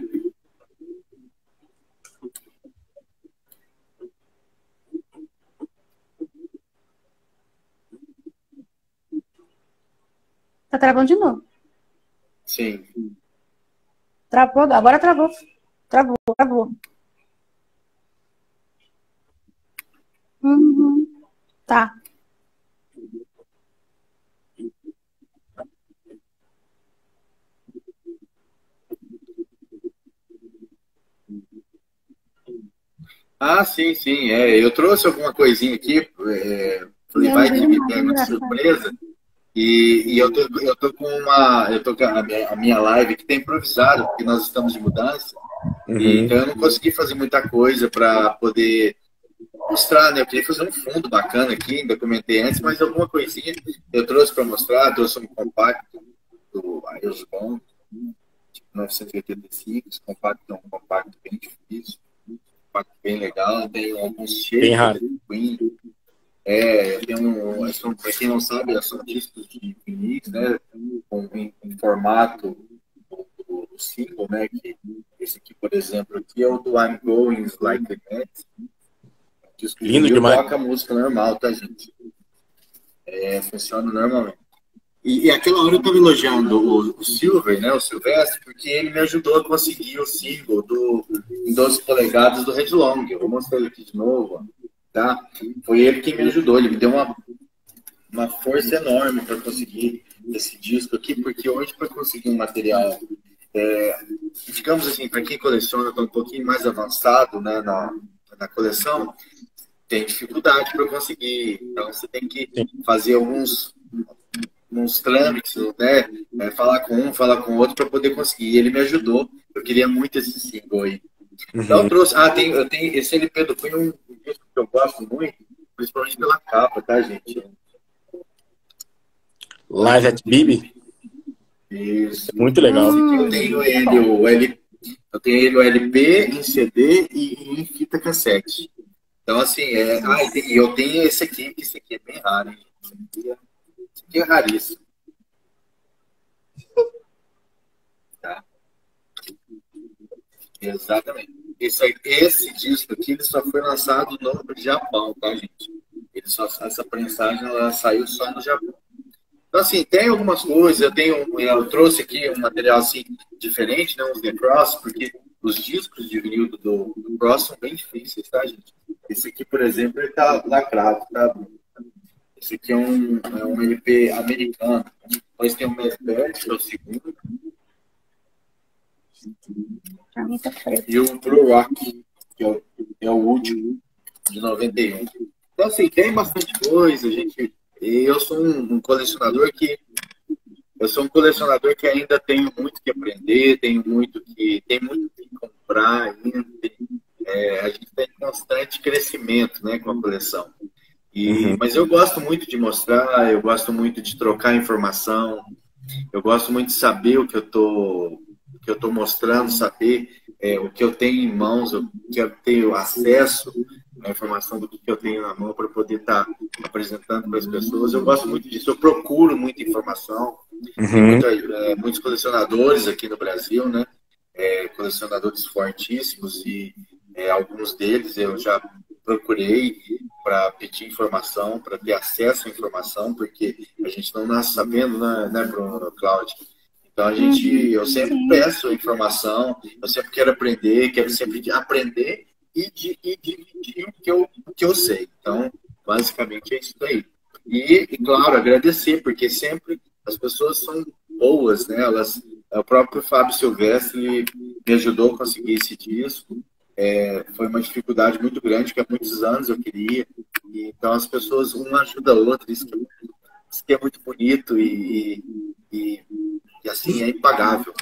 Tá travando de novo. Sim. Travou, agora travou. Travou, travou. Uhum. Tá. Ah, sim, sim. É, eu trouxe alguma coisinha aqui. É, falei, vai que me pega de surpresa. E, e, eu, tô, eu tô com uma. Eu tô com a minha, a minha live que tem improvisado, porque nós estamos de mudança. Uhum. E, então eu não consegui fazer muita coisa para poder mostrar, né? Eu queria fazer um fundo bacana aqui, ainda comentei antes, mas alguma coisinha eu trouxe para mostrar, trouxe um compacto do Aeros Bond, de 1985, esse compacto é um compacto bem difícil, um compacto bem legal, tem alguns bem raro. É, tem um, para quem não sabe, são discos de vinis, né? Com, em, em formato do, do, do single, né? Que esse aqui, por exemplo, aqui é o do I'm Going Like That, Disco Lindo de demais. toca música normal, tá, gente? É, funciona normalmente. E, e aquela hora eu estava elogiando o, o, Silver, né, o Silvestre, porque ele me ajudou a conseguir o single do, em 12 polegadas do Red Long. Eu vou mostrar ele aqui de novo, tá? Foi ele que me ajudou, ele me deu uma, uma força enorme para conseguir esse disco aqui, porque hoje para conseguir um material, é, digamos assim, para quem coleciona, está um pouquinho mais avançado né, na, na coleção, tem dificuldade para conseguir. Então você tem que fazer alguns uns trâmites, né? É, falar com um, falar com outro para poder conseguir. E ele me ajudou. Eu queria muito esse single aí. Uhum. Então trouxe. Ah, tem, eu tenho esse LP do Queen, um disco que eu gosto muito, principalmente pela capa, tá, gente? Live at Bibi? Isso. Muito legal. Eu tenho ele, o L, eu tenho ele o LP em CD e em fita cassete. Então, assim, é, ah, eu tenho esse aqui, que esse aqui é bem raro, hein? Esse aqui é, esse aqui é raríssimo. Exatamente. Esse, disco aqui ele só foi lançado no Japão, tá, gente? Ele só, essa prensagem ela saiu só no Japão. Então, assim, tem algumas coisas, eu tenho, eu trouxe aqui um material assim diferente, né, uns The Cross, porque os discos de vinil do, do Cross são bem difíceis, tá, gente? Esse aqui, por exemplo, ele tá lacrado, tá? Esse aqui é um, é um LP americano. Depois tem o Mesbert, que é o segundo. E o Blue Rock, que é o, é o último, de 91. Então, assim, tem bastante coisa, gente. E eu sou um, um colecionador que eu sou um colecionador que ainda tenho muito que aprender, tenho muito que tem muito que comprar ainda, é, a gente está em constante crescimento né, com a coleção. E, uhum. Mas eu gosto muito de mostrar, eu gosto muito de trocar informação, eu gosto muito de saber o que eu tô, que eu tô mostrando, saber é, o que eu tenho em mãos, o que eu tenho acesso à informação do que eu tenho na mão para poder estar tá apresentando para as pessoas. Eu gosto muito disso, eu procuro muita informação. Uhum. Muita, é, muitos colecionadores aqui no Brasil, né? É, colecionadores fortíssimos e é, alguns deles eu já procurei para pedir informação, para ter acesso à informação, porque a gente não nasce sabendo, né, né Bruno, Cláudio? Então a gente, uhum, eu sempre peço informação, eu sempre quero aprender, quero sempre aprender e, e dividir o que, eu, o que eu sei. Então, basicamente é isso aí. E, e, claro, agradecer, porque sempre as pessoas são boas, né? Elas, o próprio Fábio Silvestre me ajudou a conseguir esse disco. É, foi uma dificuldade muito grande, que há muitos anos eu queria. E, então as pessoas, uma ajuda a outra, isso que, isso que é muito bonito e, e, e, assim, é impagável.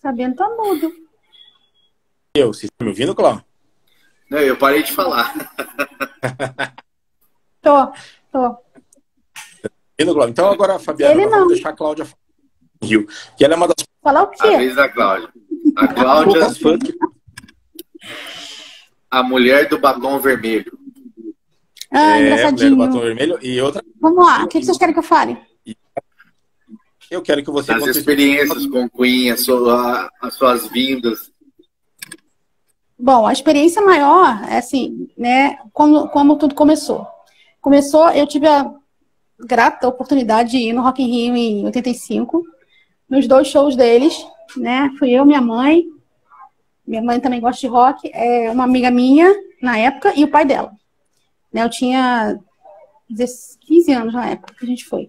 Sabendo tá mudo. Eu, vocês estão me ouvindo, Cláudio? Não, eu parei de falar. (laughs) tô, tô. Então agora, Fabiana, Ele vamos deixar a Cláudia Rio, que ela é uma das. Falar o quê? A vez da Cláudia. A Cláudia. a mulher do batom vermelho. Ah, é, engraçadinho. Mulher do batom vermelho. E outra. Vamos lá, o que vocês querem que eu fale? Eu quero que você. As experiências com Queen, as suas, as suas vindas. Bom, a experiência maior é assim, né? Como, como tudo começou. Começou, eu tive a grata oportunidade de ir no Rock in Rio em 85, nos dois shows deles, né? Fui eu, minha mãe, minha mãe também gosta de rock, é uma amiga minha na época e o pai dela. Né? Eu tinha 15 anos na época que a gente foi.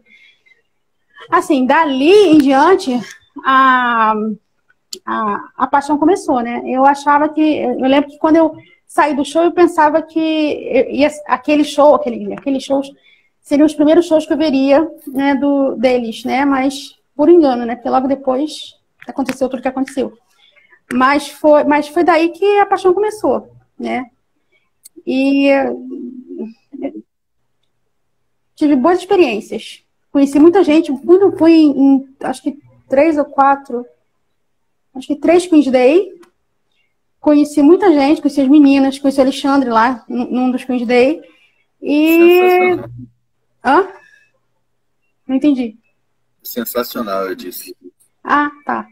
Assim, dali em diante, a, a, a paixão começou, né? Eu achava que. Eu lembro que quando eu saí do show, eu pensava que ia, aquele show, aquele, aqueles shows seriam os primeiros shows que eu veria né, do, deles, né? Mas por engano, né? Porque logo depois aconteceu tudo que aconteceu. Mas foi, mas foi daí que a paixão começou, né? E tive boas experiências. Conheci muita gente, fui, fui em, em, acho que três ou quatro, acho que três Queens Day. Conheci muita gente, conheci as meninas, conheci o Alexandre lá, num dos Queens Day. E. Hã? Não entendi. Sensacional, eu disse. Ah, tá.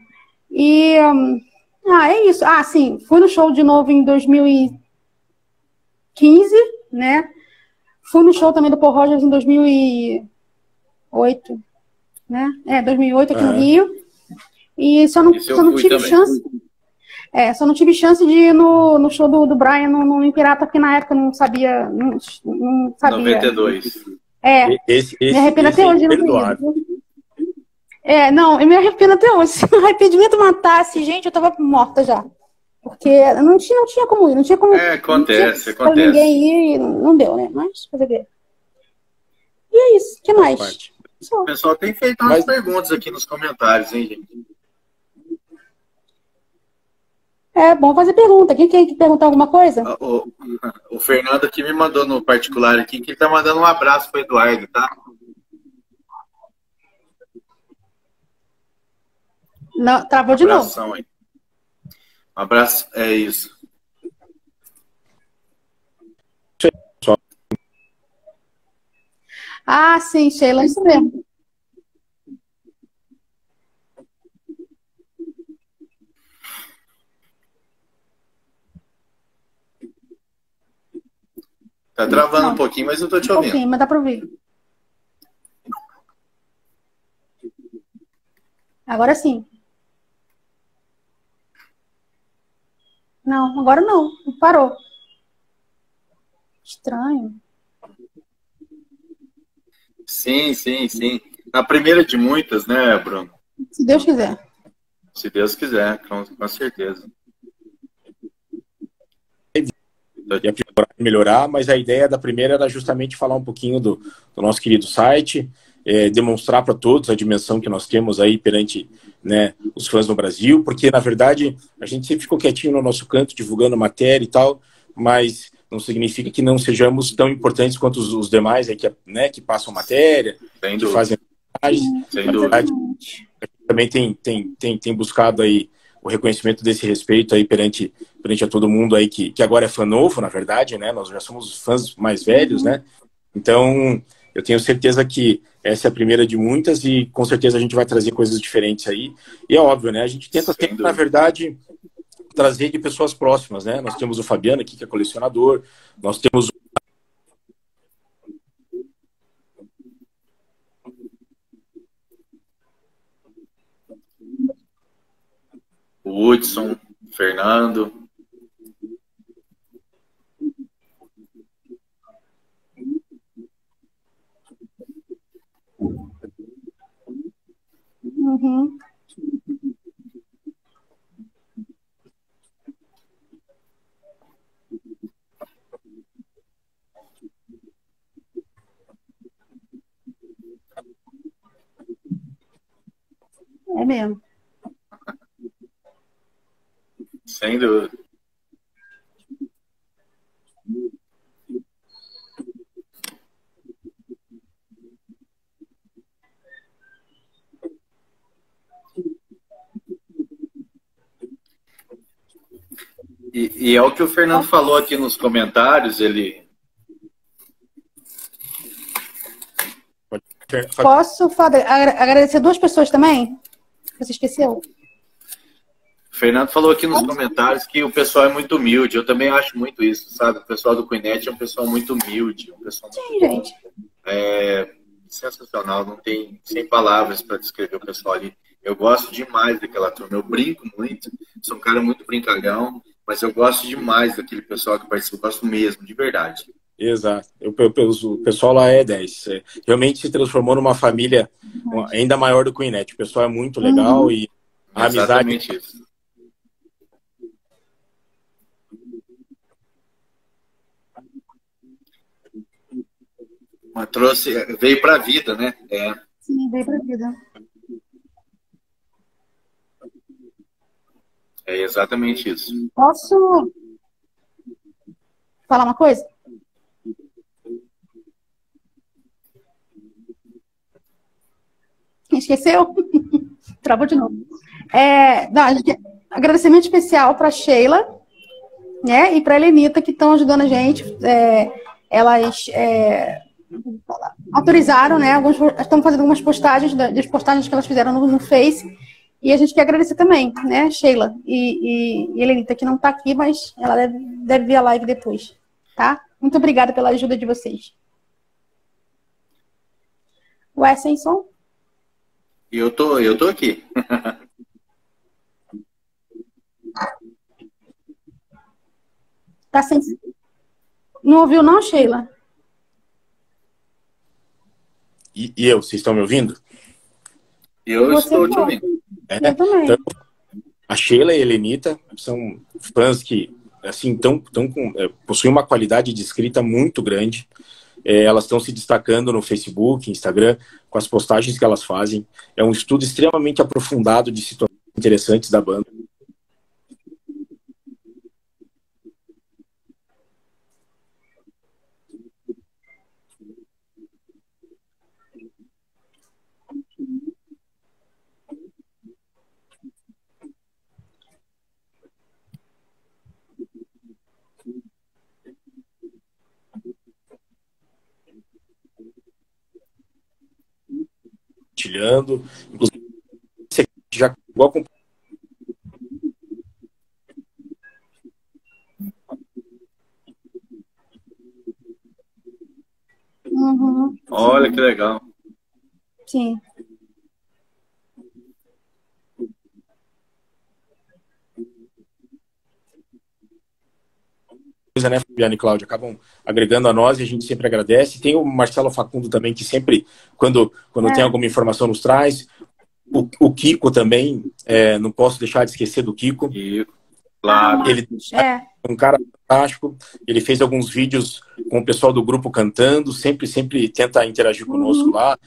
E. Um... Ah, é isso. Ah, sim. Fui no show de novo em 2015, né? Fui no show também do Paul Rogers em 2008, né? É, 2008 aqui no Rio. E só não, só não tive também. chance. É, só não tive chance de ir no, no show do, do Brian no, no Impirata, porque na época não sabia. Não, não sabia. 92. É. Esse, esse, me arrependo esse até hoje, não É, não, eu me arrependo até hoje. Se (laughs) o arrependimento matasse, gente, eu tava morta já. Porque não tinha, não tinha como ir, não tinha como. É, acontece, acontece. ninguém ir, não deu, né? Mas fazer ver. E é isso, o que mais? O pessoal tem feito umas Mas... perguntas aqui nos comentários, hein, gente? É bom fazer pergunta. Quem quer perguntar alguma coisa? O, o, Fernando aqui me mandou no particular aqui que ele tá mandando um abraço para Eduardo, tá? Não, travou de Abração, novo. Hein? Um abraço, é isso. Ah, sim, Sheila, isso mesmo. Tá travando Não. um pouquinho, mas eu tô te ouvindo. Um pouquinho, mas dá pra ouvir. Agora sim. Não, agora não. Parou. Estranho. Sim, sim, sim. Na primeira de muitas, né, Bruno? Se Deus quiser. Se Deus quiser, com, com certeza. melhorar, mas a ideia da primeira era justamente falar um pouquinho do, do nosso querido site, é, demonstrar para todos a dimensão que nós temos aí perante né, os fãs no Brasil, porque na verdade a gente sempre ficou quietinho no nosso canto, divulgando matéria e tal, mas não significa que não sejamos tão importantes quanto os, os demais aí que, né, que passam matéria, Sem que fazem Sem verdade, também tem, tem, tem, tem buscado aí o reconhecimento desse respeito aí perante, perante a todo mundo aí que, que agora é fã novo, na verdade, né? Nós já somos fãs mais velhos, né? Então, eu tenho certeza que essa é a primeira de muitas e com certeza a gente vai trazer coisas diferentes aí. E é óbvio, né? A gente tenta sempre, na verdade, trazer de pessoas próximas, né? Nós temos o Fabiano aqui, que é colecionador, nós temos o Hudson, Fernando. Uhum. É mesmo. Sem dúvida. E, e, é o que o Fernando falou aqui nos comentários, ele. Posso agradecer duas pessoas também? Você esqueceu? O Fernando falou aqui nos comentários que o pessoal é muito humilde. Eu também acho muito isso, sabe? O pessoal do Queenet é um pessoal muito humilde. Um pessoal Sim, muito... gente. É sensacional. Não tem sem palavras para descrever o pessoal ali. Eu gosto demais daquela turma. Eu brinco muito. Sou um cara muito brincalhão. Mas eu gosto demais daquele pessoal que participa. Eu gosto mesmo, de verdade. Exato. Eu, eu, o pessoal lá é 10. Realmente se transformou numa família ainda maior do Queenet. O pessoal é muito legal uhum. e A Exatamente amizade. isso. Mas trouxe, veio para a vida, né? É. Sim, veio pra vida. É exatamente isso. Posso falar uma coisa? Esqueceu? (laughs) Travou de novo. É, não, a gente- agradecimento especial para Sheila, né, e para Helenita que estão ajudando a gente. É, elas é, autorizaram, né? Alguns, estão fazendo algumas postagens da- das postagens que elas fizeram no, no Face. E a gente quer agradecer também, né, Sheila e, e, e Helenita, que não está aqui, mas ela deve, deve ver a live depois, tá? Muito obrigada pela ajuda de vocês. Ué, sem som? E eu tô, eu tô aqui. (laughs) Tá sem. Não ouviu, não, Sheila? E, e eu, vocês estão me ouvindo? Eu Você estou te ouvindo. É, Eu também. Então, a Sheila e a Helenita são fãs que assim tão, tão com, é, possuem uma qualidade de escrita muito grande. É, elas estão se destacando no Facebook, Instagram, com as postagens que elas fazem. É um estudo extremamente aprofundado de situações interessantes da banda. Compartilhando. Inclusive, você já igual com Uhum, Olha que legal. sim. Coisa, né, Fabiana e Cláudia, acabam agregando a nós e a gente sempre agradece. Tem o Marcelo Facundo também, que sempre, quando, quando É. tem alguma informação, nos traz. O, o Kiko também, é, não posso deixar de esquecer do Kiko. E, claro. Ele É, é um cara fantástico. Ele fez alguns vídeos com o pessoal do grupo cantando, sempre, sempre tenta interagir conosco lá.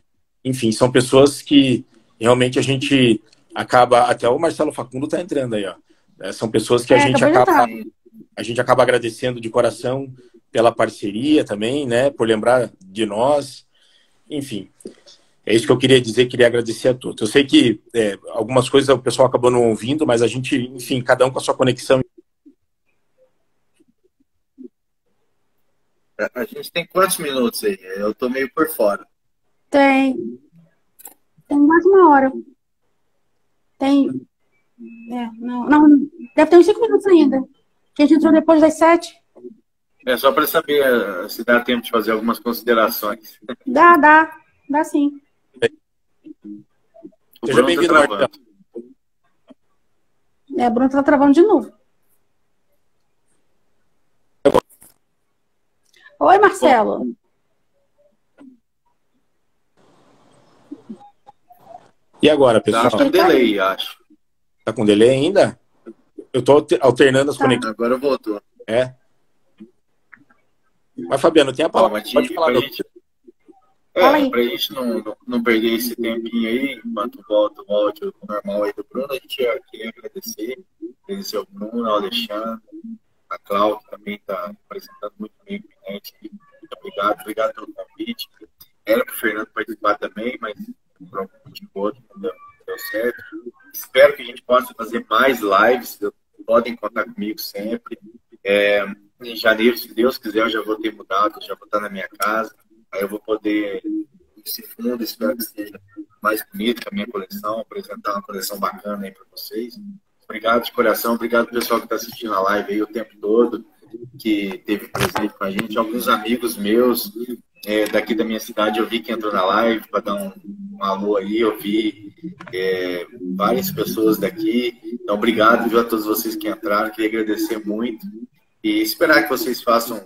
Enfim, são pessoas que realmente a gente acaba. Até o Marcelo Facundo tá entrando aí, ó. É, são pessoas que a É, gente acabou de acaba. A gente acaba agradecendo de coração pela parceria também, né? Por lembrar de nós. Enfim, é isso que eu queria dizer, queria agradecer a todos. Eu sei que é, algumas coisas o pessoal acabou não ouvindo, mas a gente, enfim, cada um com a sua conexão. A gente tem quantos minutos aí? Eu tô meio por fora. tem. Tem mais uma hora. Tem. É, não, não, deve ter uns cinco minutos ainda. Que a gente entrou depois das sete. É só para saber eh, se dá tempo de fazer algumas considerações. Dá, dá. Dá sim. O Seja tá bem-vindo, travando. Marcelo. É, Bruno tá travando de novo. Oi, Marcelo. E agora, Tá pessoal? com delay, acho. Tá com delay ainda? Eu tô alter- alternando as Tá. conexões. Agora voltou. É. Mas, Fabiano, tem a palavra. Pode falar. gente, Fala é, aí. pra gente não, não- não perder esse tempinho aí, enquanto volta o áudio normal aí do Bruno, a gente ia- queria agradecer, agradecer ao Bruno, ao Alexandre, a Cláudia também está apresentando muito bem o cliente. Muito obrigado, obrigado pelo convite. Era para o Fernando participar também, mas por algum motivo ou outro não deu, não deu certo. Espero que a gente possa fazer mais lives, podem contar comigo sempre. É, em janeiro, se Deus quiser, eu já vou ter mudado, já vou estar na minha casa. Aí eu vou poder esse fundo, espero que seja mais bonito que a minha coleção, apresentar uma coleção bacana aí para vocês. Obrigado de coração, obrigado pessoal que está assistindo a live aí o tempo todo, que teve presente com a gente. Alguns amigos meus é, daqui da minha cidade, eu vi que entrou na live para dar um, um alô aí, eu vi é, várias pessoas daqui. Então, obrigado viu, a todos vocês que entraram, queria agradecer muito e esperar que vocês façam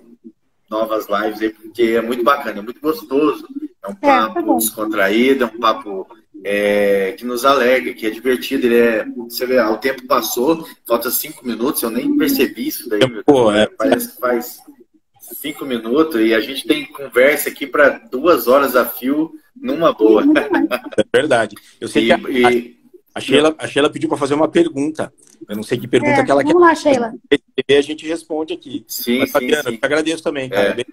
novas lives aí, porque é muito bacana, é muito gostoso. É um tá papo bom. descontraído, é um papo é, que nos alega, que é divertido. Ele é, você vê, o tempo passou, falta cinco minutos, eu nem percebi isso daí. Pô, é. Parece que faz cinco minutos e a gente tem conversa aqui para duas horas a fio numa boa. É verdade. Eu sei e, que a, e... a, Sheila, a Sheila pediu para fazer uma pergunta. Eu não sei que pergunta é, que ela vamos quer. Vamos lá, Sheila. E a gente responde aqui. Sim, Mas, Fabiana, sim, eu te agradeço também, cara. É.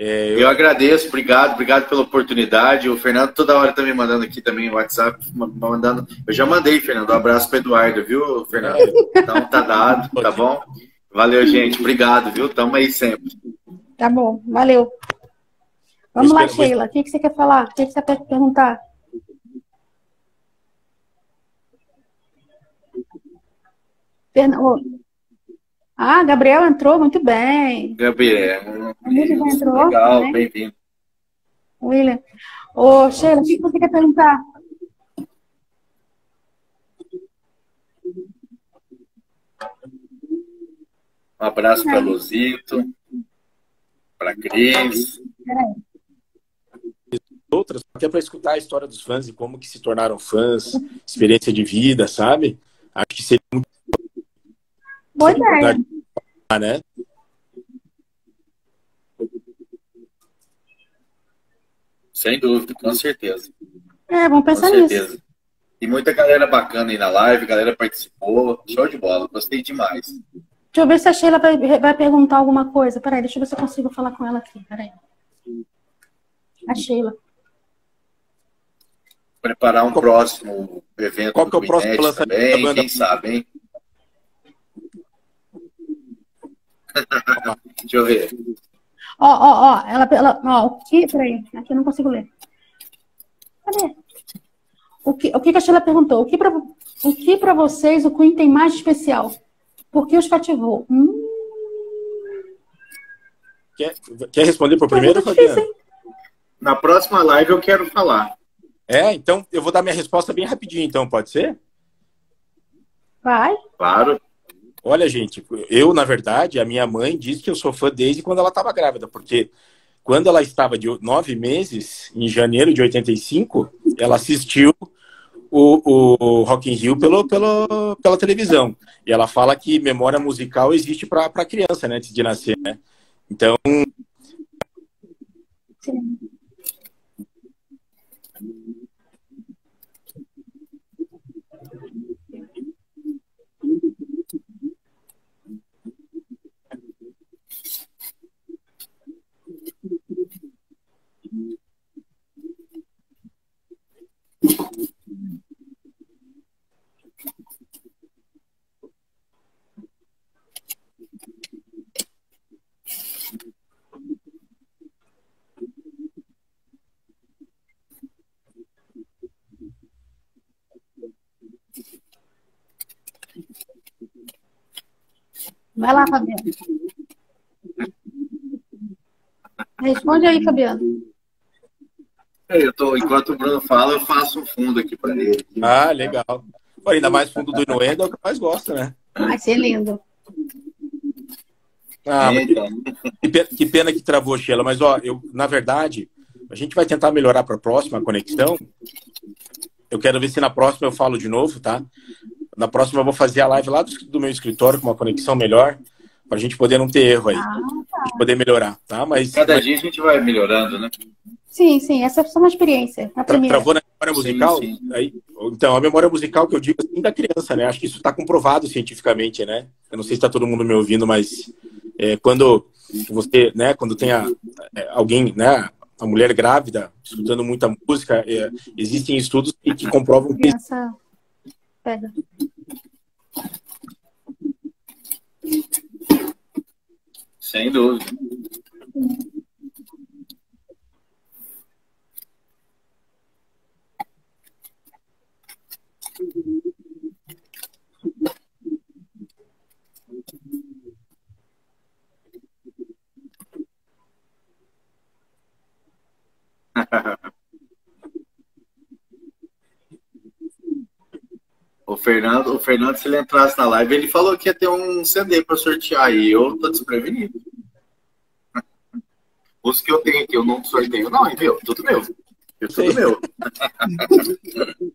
É, eu... eu... agradeço, obrigado, obrigado pela oportunidade. O Fernando toda hora tá me mandando aqui também o WhatsApp, mandando. Eu já mandei, Fernando. Um abraço para Eduardo, viu, Fernando? Então tá dado, tá bom? Valeu, gente. Obrigado, viu? Tamo aí sempre. Tá bom, valeu. Vamos lá, Sheila. O que, que você quer falar? O que, que você quer perguntar? Ah, Gabriel entrou muito bem. Gabriel. William entrou. Legal, né? bem-vindo. William. Ô, Sheila, o que você quer perguntar? Um abraço para Luzito, para Cris. Outras, até para escutar a história dos fãs e como que se tornaram fãs, experiência de vida, sabe? Acho que seria muito Boa ideia. Né? Sem dúvida, com certeza. É, vamos pensar nisso. E muita galera bacana aí na live, galera participou. Show de bola, gostei demais. Deixa eu ver se a Sheila vai, vai perguntar alguma coisa. Peraí, deixa eu ver se eu consigo falar com ela aqui. Peraí. A Sheila. Preparar um qual, próximo evento qual que é o próximo lançamento também, quem sabe, hein? (laughs) Deixa eu ver. Ó, ó, ó, ela, ela, ó, o que, peraí, aqui eu não consigo ler. Cadê? O que, o que a Sheila perguntou? O que para o que para vocês o Queen tem mais de especial? Por que os cativou? Hum. Quer, quer responder por primeiro, Fabiana? Na próxima live eu quero falar. É, então eu vou dar minha resposta bem rapidinho, então, pode ser? Vai. Claro. Olha, gente, eu, na verdade, a minha mãe diz que eu sou fã desde quando ela estava grávida, porque quando ela estava de nove meses, em janeiro de 85, ela assistiu o, o Rock in Rio pelo, pelo, pela televisão. E ela fala que memória musical existe para criança, né, antes de nascer, né? Então... Sim. Vai lá, Fabiano. Responde aí, Fabiano. É, eu tô, enquanto o Bruno fala, eu faço um fundo aqui para ele. Ah, legal. Pô, ainda mais fundo do Inuendo é o que mais gosta, né? Vai ser lindo. Ah, que, que, pena que travou, Sheila. Mas, ó, eu, na verdade, a gente vai tentar melhorar para a próxima conexão. Eu quero ver se na próxima eu falo de novo, tá? Na próxima eu vou fazer a live lá do, do meu escritório com uma conexão melhor, para a gente poder não ter erro aí. Ah, tá. poder melhorar, tá? Mas. Cada mas... dia a gente vai melhorando, né? Sim, sim, essa é uma experiência. A primeira. Travou na memória musical? Sim, sim. Aí, então, a memória musical que eu digo assim da criança, né? Acho que isso está comprovado cientificamente, né? Eu não sei se está todo mundo me ouvindo, mas é, quando você, né, quando tem a, é, alguém, né, a mulher grávida, escutando muita música, é, existem estudos que, que comprovam que. Essa pega. Sem dúvida. O Fernando, o Fernando, se ele entrasse na live, ele falou que ia ter um CD para sortear e eu tô desprevenido. Os que eu tenho aqui, eu não sorteio, não, viu? Tudo meu. Eu, tudo meu. (laughs)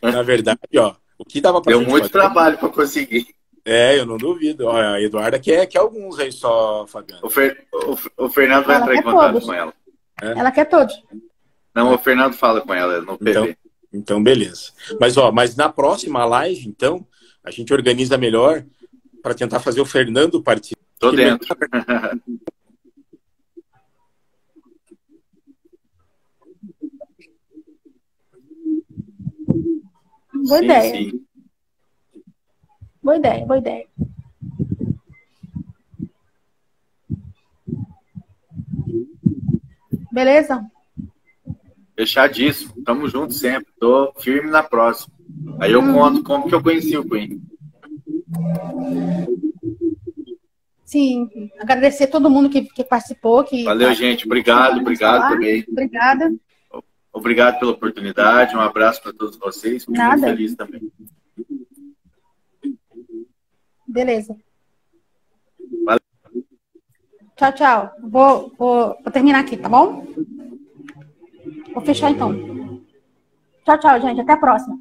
Na verdade, ó, o que dava para Deu muito fazer... trabalho para conseguir. É, eu não duvido. Olha, a Eduarda quer, quer alguns aí só, Fabiano. O, Fer, o, o Fernando vai ela entrar em contato todos. com ela. É? Ela quer todos. Não, o Fernando fala com ela no PV. Então, então, beleza. Mas, ó, mas na próxima live, então, a gente organiza melhor para tentar fazer o Fernando participar. Tô dentro. Boa sim, ideia. Sim. Boa ideia, boa ideia. Beleza? Fechadíssimo. Tamo junto sempre. Tô firme na próxima. Aí eu conto como que eu conheci o Queen. Sim, agradecer a todo mundo que, que participou. Que Valeu, tá, gente. Obrigado, obrigado também. Obrigada. Obrigado pela oportunidade. Um abraço para todos vocês. Fico Nada. muito feliz também. Beleza. Valeu. Tchau, tchau. Vou, vou, vou terminar aqui, tá bom? Vou fechar então. Tchau, tchau, gente. Até a próxima.